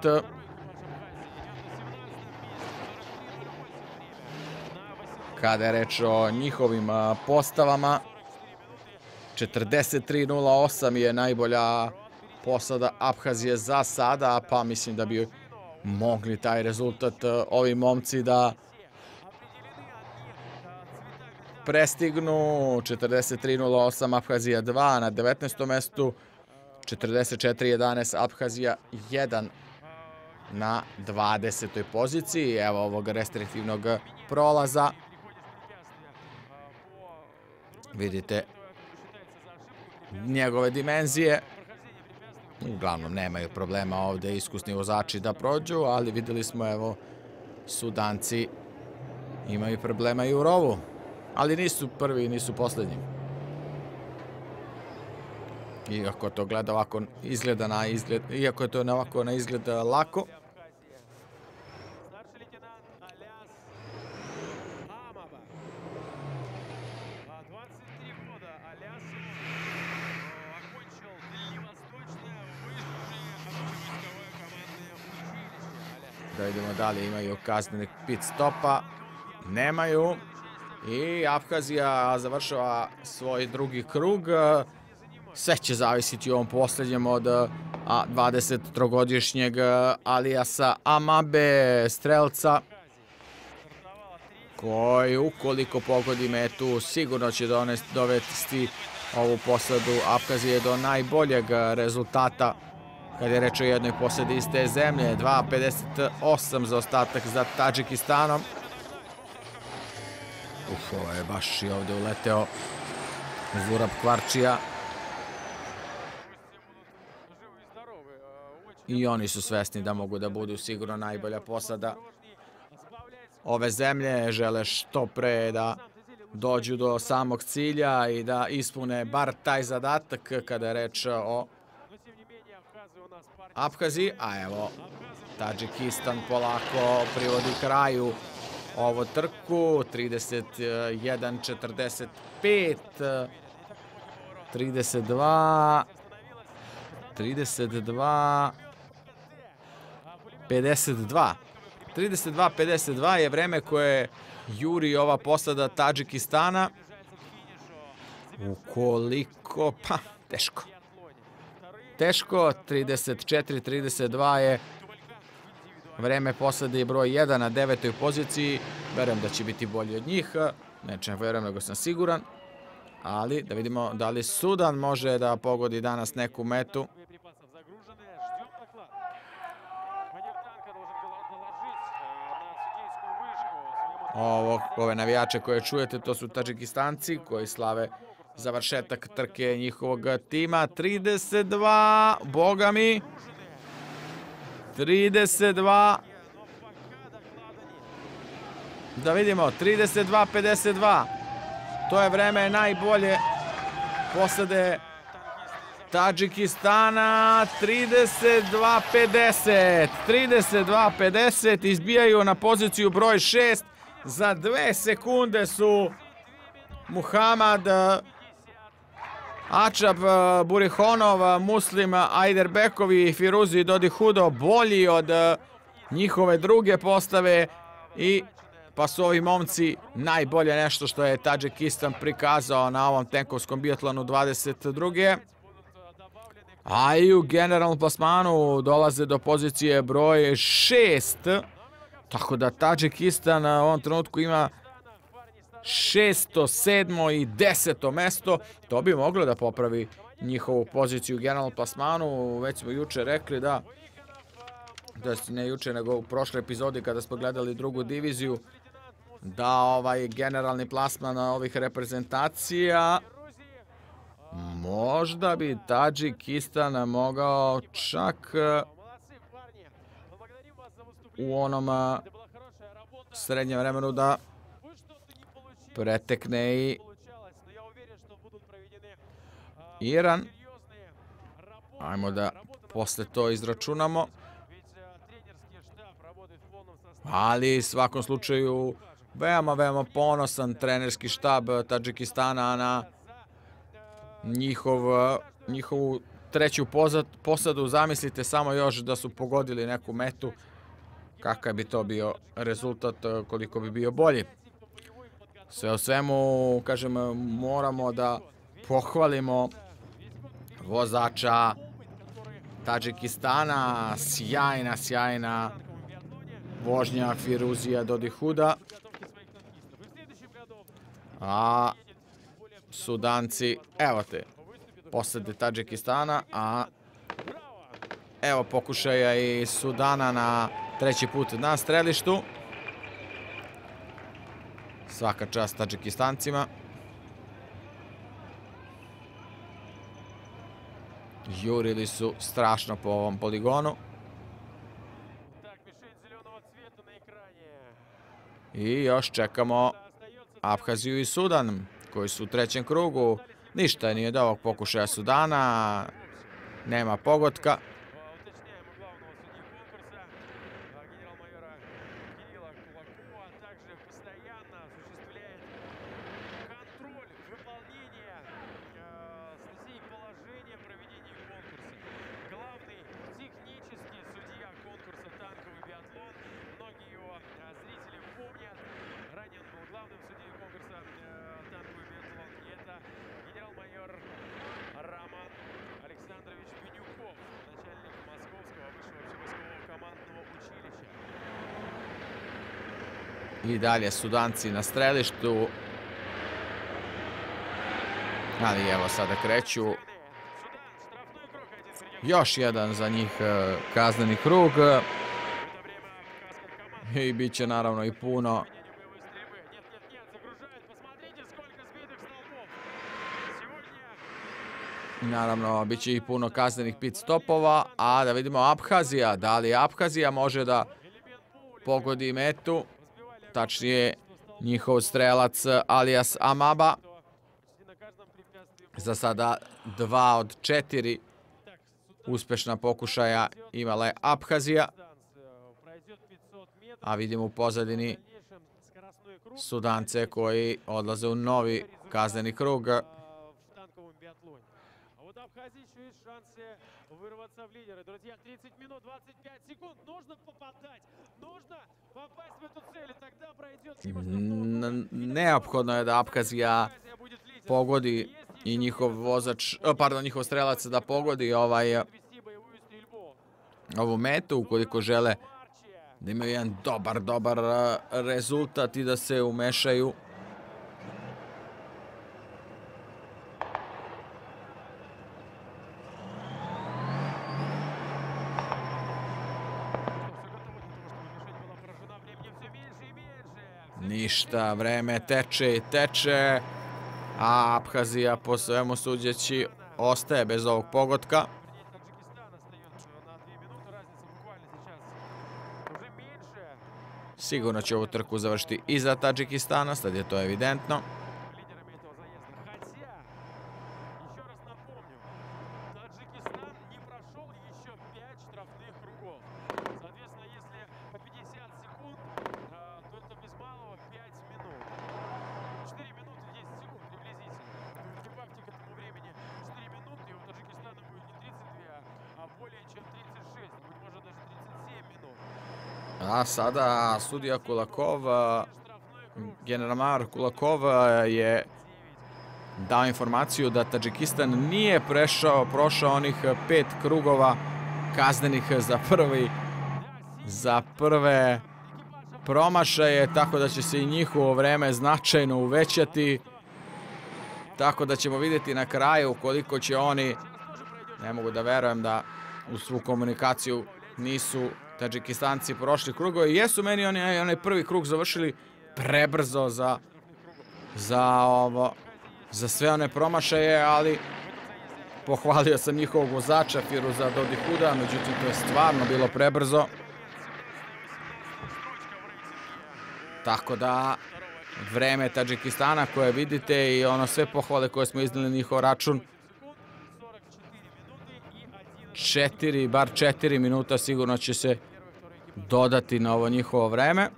Kada je reč o njihovim postavama, 43.08 je najbolja posada Abhazije za sada, pa mislim da bi mogli taj rezultat ovi momci da prestignu 43.08 Abhazija 2 na 19. mestu 44.11 Abhazija 1 na 20. poziciji evo ovog restriktivnog prolaza vidite njegove dimenzije uglavnom nemaju problema ovde iskusni vozači da prođu ali videli smo evo Sudanci imaju problema i u rovu ali nisu prvi, nisu poslednji. Iako to gleda ovako izgleda na izgled, iako je to na ovako na izgled eh, lako. Da vidimo da li imaju kaznenih pit stopa. Nemaju. I Abhazija završava svoj drugi krug. Eh, Sve će zavisiti u ovom posljednjem od 23-godišnjeg Alijasa Amabe, strelca koji ukoliko pogodi metu sigurno će dovesti ovu posadu Abhazije do najboljeg rezultata kad je reč o jednoj posadi iz te zemlje. 2.58 za ostatak za Tadžikistanom. Uf, ovo je baš i ovde uleteo Zurab Kvarčija. I oni su svesni da mogu da budu sigurno najbolja posada ove zemlje. Žele što pre da dođu do samog cilja i da ispune bar taj zadatak kada je reč o Abhaziji. A evo, Tadžikistan polako privodi kraju ovo trku. 31-45, 32, 32, 52. 32-52 je vreme koje juri ova posada Tadžikistana. Ukoliko, pa, teško. Teško, 34-32 je vreme posade i broj 1 na devetoj poziciji. Verujem da će biti bolji od njih. Neče verujem, nego sam siguran. Ali, da vidimo da li Sudan može da pogodi danas neku metu. Ovo, ove navijače koje čujete, to su Tadžikistanci koji slave završetak trke njihovog tima. 32, boga mi. 32. Da vidimo, 32-52. To je vreme najbolje posade Tadžikistana 32-50. 32-50 izbijaju na poziciju broj 6. Za dve sekunde su Muhamad Ačab Burihonov, Muslim Ajderbekovi i Firuzi Dodihudo bolji od njihove druge postave i pa su ovi momci najbolje nešto što je Tadžikistan prikazao na ovom tenkovskom biatlonu 22. A i u generalnom plasmanu dolaze do pozicije broj 6. Tako da Tadžikistan u ovom trenutku ima šesto, sedmo i deseto mesto. To bi moglo da popravi njihovu poziciju u generalnom plasmanu. Već smo juče rekli da, da ne juče nego u prošloj epizodi kada smo gledali drugu diviziju, da ovaj generalni plasman ovih reprezentacija možda bi Tadžikistan mogao čak u onom srednjem vremenu da pretekne i Iran. Ajmo da posle to izračunamo. Ali svakom slučaju veoma, veoma ponosan trenerski štab Tadžikistana na njihov, njihovu treću posadu. Zamislite samo još da su pogodili neku metu kakav bi to bio rezultat, koliko bi bio bolji. Sve o svemu, kažem, moramo da pohvalimo vozača Tadžikistana, sjajna, sjajna vožnja Firuzija Dodihuda. A Sudanci, evo te, posade Tadžikistana, a evo pokušaja i Sudana na treći put na strelištu. Svaka čast Tadžikistancima. Jurili su strašno po ovom poligonu. I još čekamo Abhaziju i Sudan, koji su u trećem krugu. Ništa nije do ovog pokušaja Sudana. Nema pogotka. I dalje Sudanci na strelištu. Ali evo sada kreću. Još jedan za njih e, kazneni krug. I bit će naravno i puno Naravno, bit će i puno kaznenih pit stopova, a da vidimo Abhazija. Da li Abhazija može da pogodi metu? Tačnije, njihov strelac alias Amaba. Za sada dva od četiri uspešna pokušaja imala je Abhazija. A vidimo u pozadini Sudance koji odlaze u novi kazneni krug. Абхазии еще есть шансы вырваться в лидеры. Друзья, 30 минут, 25 секунд. Нужно попадать. Нужно попасть в эту цель. И тогда пройдет Neophodno je da Abhazija pogodi i njihov vozač, pardon, njihov strelac da pogodi ovaj ovu metu ukoliko žele da imaju jedan dobar, dobar rezultat i da se umešaju Ništa, vreme teče i teče, a Abhazija po svemu suđeći ostaje bez ovog pogotka. Sigurno će ovu trku završiti i za Tadžikistana, sad je to evidentno. A sada sudija Kulakov, general Kulakov je dao informaciju da Tadžikistan nije prešao, prošao onih pet krugova kaznenih za prvi za prve promašaje, tako da će se i njihovo vreme značajno uvećati. Tako da ćemo vidjeti na kraju koliko će oni, ne mogu da verujem da u svu komunikaciju nisu Tadžikistanci prošli krugove. Jesu meni oni onaj prvi krug završili prebrzo za, za, ovo, za sve one promašaje, ali pohvalio sam njihovog vozača Firuza Dodihuda, međutim to je stvarno bilo prebrzo. Tako da vreme Tadžikistana koje vidite i ono sve pohvale koje smo iznali njihov račun četiri, bar četiri minuta sigurno će se dodati na ovo njihovo vreme.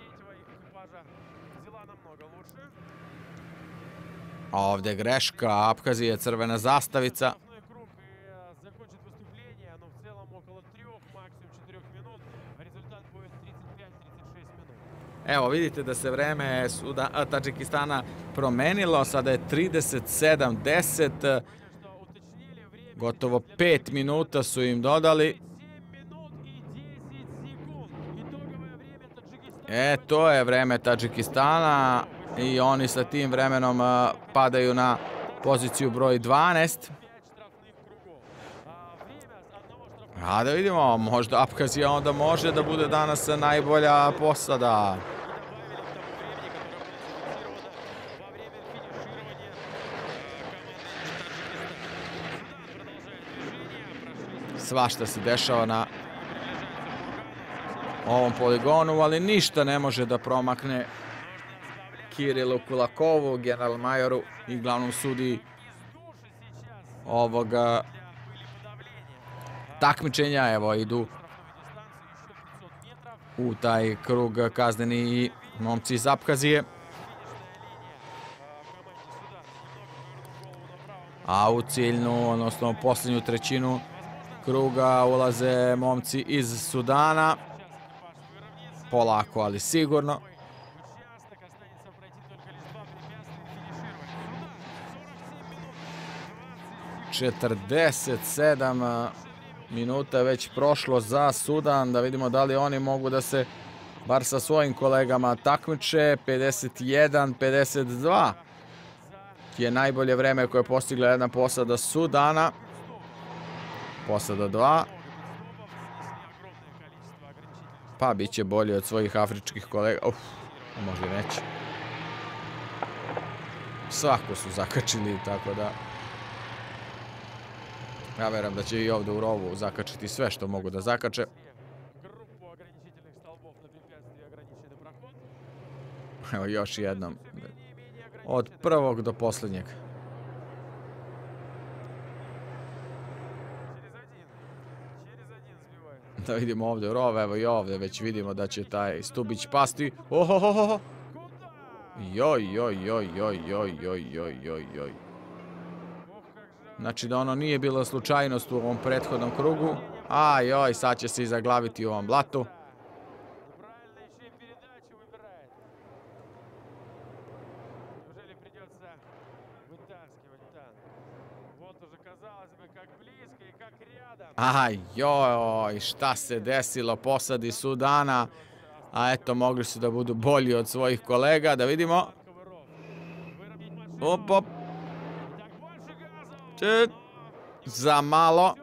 Ovde greška, Abhazija crvena zastavica. Evo, vidite da se vreme Suda, Tadžikistana promenilo, sada je 37-10, gotovo 5 minuta su im dodali. E, to je vreme Tadžikistana i oni sa tim vremenom padaju na poziciju broj 12. A da vidimo, možda Abhazija onda može da bude danas najbolja posada. Svašta se dešava na ovom poligonu, ali ništa ne može da promakne Kirilu Kulakovu, general majoru i glavnom sudi ovoga takmičenja. Evo, idu u taj krug kazneni i momci iz Abhazije. A u ciljnu, odnosno posljednju trećinu kruga ulaze momci iz Sudana polako, ali sigurno. Četrdeset sedam minuta već prošlo za Sudan, da vidimo da li oni mogu da se bar sa svojim kolegama takmiče, 51-52 je najbolje vreme koje je postigla jedna posada Sudana. Posada 2. Pa bit će bolje od svojih afričkih kolega. Uf, možda neće. Svako su zakačili, tako da... Ja veram da će i ovde u rovu zakačiti sve što mogu da zakače. Evo još jednom. Od prvog do poslednjeg. Da vidimo ovde rov, evo i ovde već vidimo da će taj Stubić pasti. Ohohoho! Joj, joj, joj, joj, joj, joj, joj, joj, joj. Znači da ono nije bila slučajnost u ovom prethodnom krugu. A joj, sad će se i zaglaviti u ovom blatu. Aj, joj, šta se desilo, posadi Sudana, a eto, mogli su da budu bolji od svojih kolega, da vidimo. Op, op. Čet. Za malo.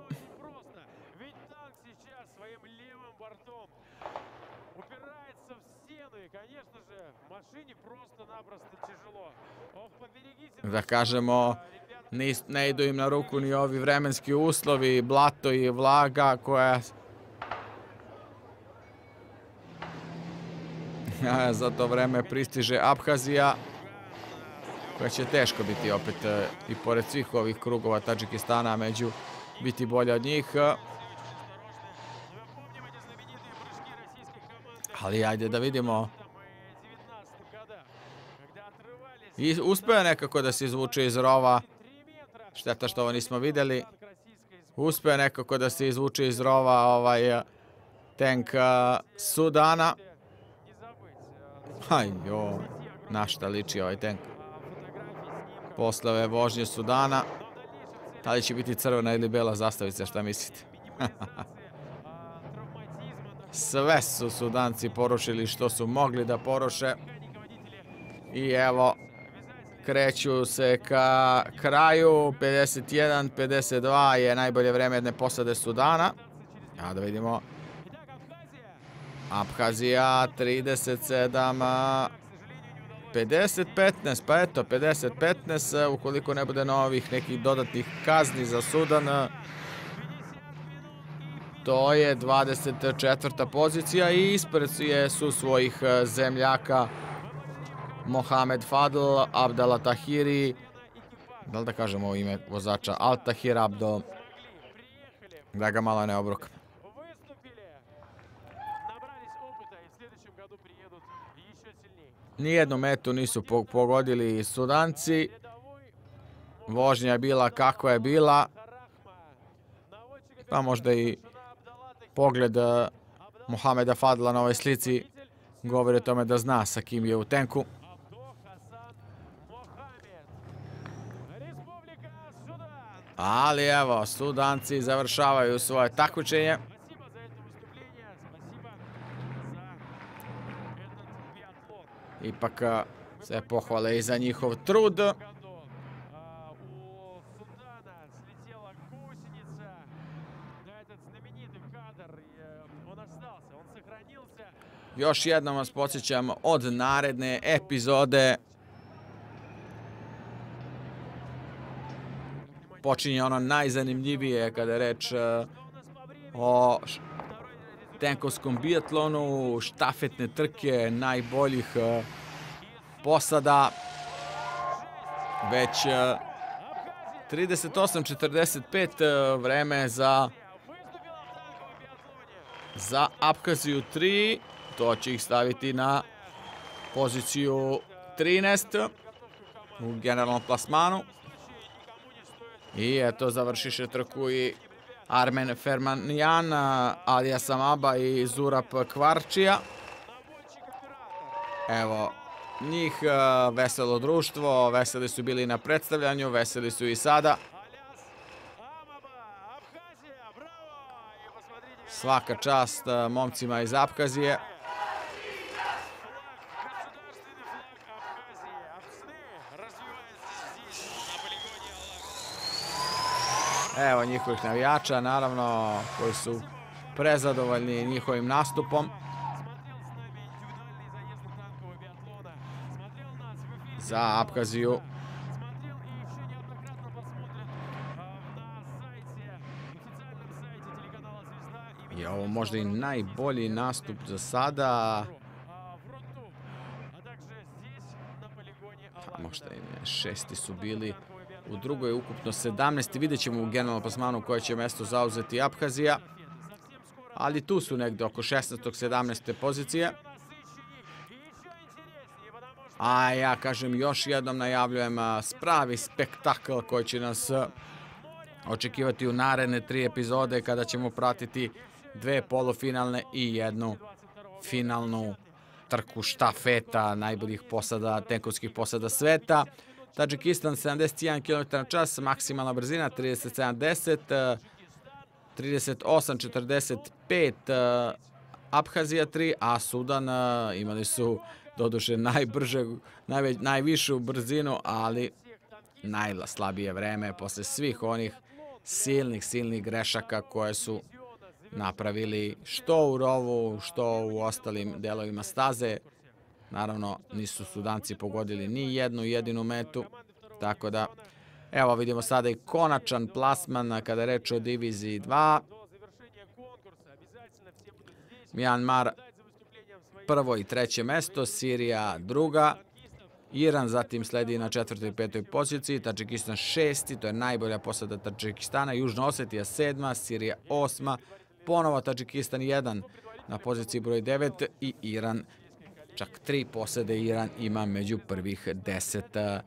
Da kažemo, ne idu im na ruku ni ovi vremenski uslovi, blato i vlaga koja... Za to vreme pristiže Abhazija, koja će teško biti opet e, i pored svih ovih krugova Tadžikistana među biti bolja od njih. Ali ajde da vidimo. I uspeo nekako da se izvuče iz rova. Šteta što ovo nismo videli. Uspeo nekako da se izvuče iz rova ovaj eh, tank uh, Sudana. Aj, jo, na šta liči ovaj tank. Posle ove vožnje Sudana. Da li će biti crvena ili bela zastavica, šta mislite? Sve su Sudanci porušili što su mogli da poruše. I evo, kreću se ka kraju, 51-52 je najbolje vreme jedne posade Sudana. Ja da vidimo. Abhazija 37 50-15, pa eto 50-15 ukoliko ne bude novih nekih dodatnih kazni za Sudan. To je 24. pozicija i ispred su svojih zemljaka Mohamed Fadl, Abdala Tahiri, da li da kažemo ime vozača, Al Tahir Abdo, da ga malo ne obrok. Nijednu metu nisu pogodili Sudanci. Vožnja je bila kakva je bila. Pa možda i pogled eh, Mohameda Fadla na ovoj slici govori o tome da zna sa kim je u tenku. Ali evo, Sudanci završavaju svoje takmičenje. Ipak se pohvale i za njihov trud. Još jednom vas podsjećam od naredne epizode počinje ono najzanimljivije kada je reč e, o tenkovskom biatlonu, štafetne trke najboljih e, posada. Već 38-45 e, vreme za za Abhaziju 3. To će ih staviti na poziciju 13 u generalnom plasmanu. I eto, završiše trku i Armen Fermanjan, Alija Samaba i Zurap Kvarčija. Evo, njih veselo društvo, veseli su bili na predstavljanju, veseli su i sada. Svaka čast momcima iz Abhazije. Evo njihovih navijača, naravno, koji su prezadovoljni njihovim nastupom. Za Abhaziju je ovo možda i najbolji nastup za sada. Pa možda i ne, šesti su bili. U drugoj je ukupno 17. Vidjet ćemo u generalnom plasmanu koje će mesto zauzeti Abhazija. Ali tu su negde oko 16. 17. pozicije. A ja kažem još jednom najavljujem spravi spektakl koji će nas očekivati u naredne tri epizode kada ćemo pratiti dve polufinalne i jednu finalnu trku štafeta najboljih posada, tenkovskih posada sveta. Tadžikistan 71 km na čas, maksimalna brzina 37-10, 38-45, Abhazija 3, a Sudan imali su doduše najbrže, najveć, najvišu brzinu, ali najslabije vreme posle svih onih silnih, silnih grešaka koje su napravili što u rovu, što u ostalim delovima staze. Naravno, nisu Sudanci pogodili ni jednu jedinu metu, tako da, evo vidimo sada i konačan plasman kada reč o diviziji 2. Myanmar prvo i treće mesto, Sirija druga, Iran zatim sledi na četvrtoj i petoj poziciji, Tadžikistan šesti, to je najbolja posada Tadžikistana, Južna Osetija sedma, Sirija osma, ponovo Tadžikistan 1 na poziciji broj 9 i Iran čak tri posede Iran ima među prvih 10.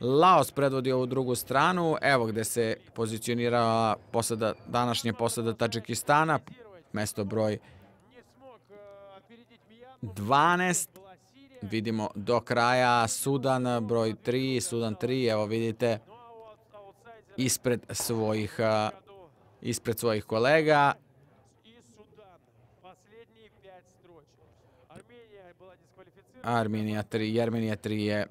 Laos predvodi ovu drugu stranu, evo gde se pozicionira posada, današnje posada Tadžikistana, mesto broj 12. Vidimo do kraja Sudan broj 3, Sudan 3, evo vidite ispred svojih ispred svojih kolega. Armenija 3, Jermenija 3 je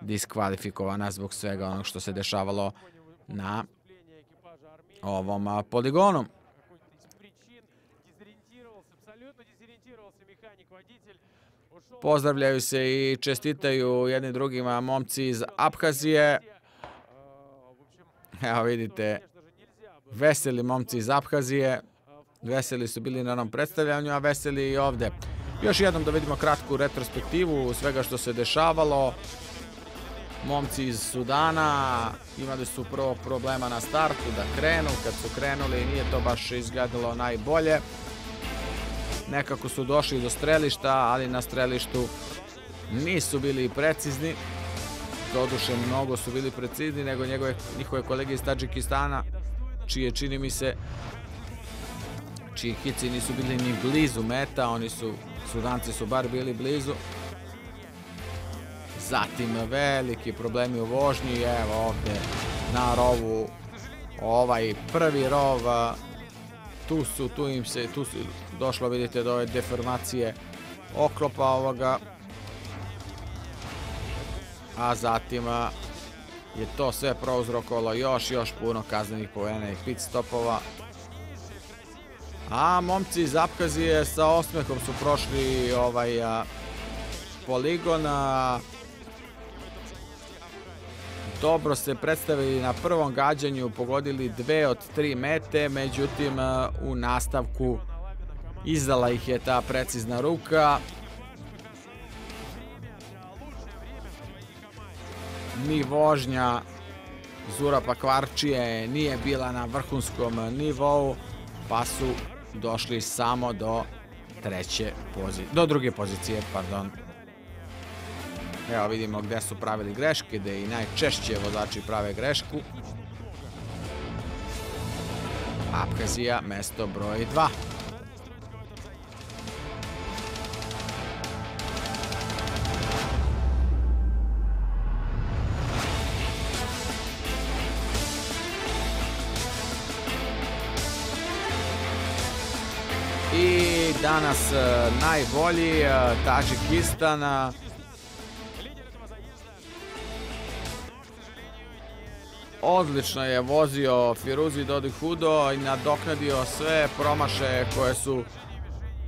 diskvalifikovana zbog svega onog što se dešavalo na ovom poligonu. Pozdravljaju se i čestitaju jedni drugima momci iz Abhazije. Evo vidite, veseli momci iz Abhazije. Veseli su bili na onom predstavljanju, a veseli i ovde. Još jednom da vidimo kratku retrospektivu svega što se dešavalo. Momci iz Sudana imali su prvo problema na startu da krenu. Kad su krenuli nije to baš izgledalo najbolje. Nekako su došli do strelišta, ali na strelištu nisu bili precizni. Doduše, mnogo su bili precizni nego njegove, njihove kolege iz Tadžikistana čije čini mi se čiji hici nisu bili ni blizu meta, oni su, sudanci su bar bili blizu. Zatim veliki problemi u vožnji, evo ovde na rovu, ovaj prvi rov, tu su, tu im se, tu su došlo, vidite, do ove deformacije oklopa ovoga, a zatim je to sve prouzrokovalo još, još puno kaznenih povena i pit stopova. A momci iz Abhazije sa osmehom su prošli ovaj a, poligon. A, dobro se predstavili na prvom gađanju, pogodili dve od tri mete, međutim a, u nastavku izdala ih je ta precizna ruka. ni vožnja Zura Pakvarčije nije bila na vrhunskom nivou, pa su došli samo do treće pozicije, do druge pozicije, pardon. Evo vidimo gde su pravili greške, gde i najčešće vozači prave grešku. Abhazija, mesto broj 2. danas e, najbolji, e, Tadžikistan. odlično je vozio Firuzi Dodi Hudo i nadoknadio sve promaše koje su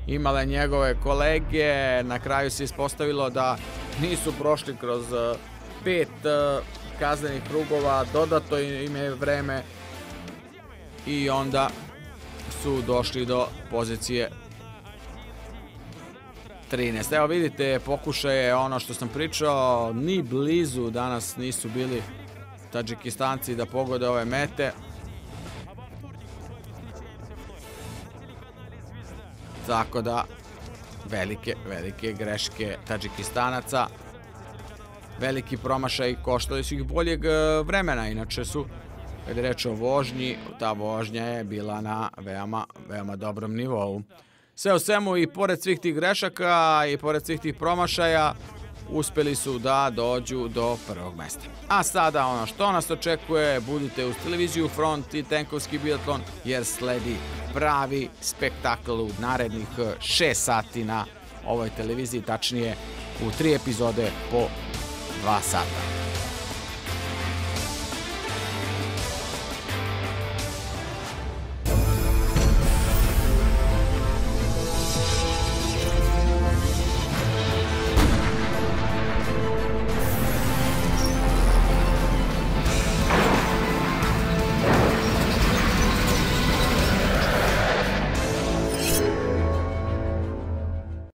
imale njegove kolege. Na kraju se ispostavilo da nisu prošli kroz e, pet kaznenih krugova, dodato im je vreme i onda su došli do pozicije 13. Evo vidite, pokušaje ono što sam pričao, ni blizu danas nisu bili Tadžikistanci da pogode ove mete. Tako da, velike, velike greške Tadžikistanaca. Veliki promašaj koštali su ih boljeg e, vremena, inače su, kada je reč o vožnji, ta vožnja je bila na veoma, veoma dobrom nivou. Sve u svemu i pored svih tih grešaka i pored svih tih promašaja, uspeli su da dođu do prvog mesta. A sada ono što nas očekuje, budite uz televiziju Front i Tenkovski biatlon jer sledi pravi spektakl u narednih 6 sati na ovoj televiziji, tačnije u tri epizode po 2 sata.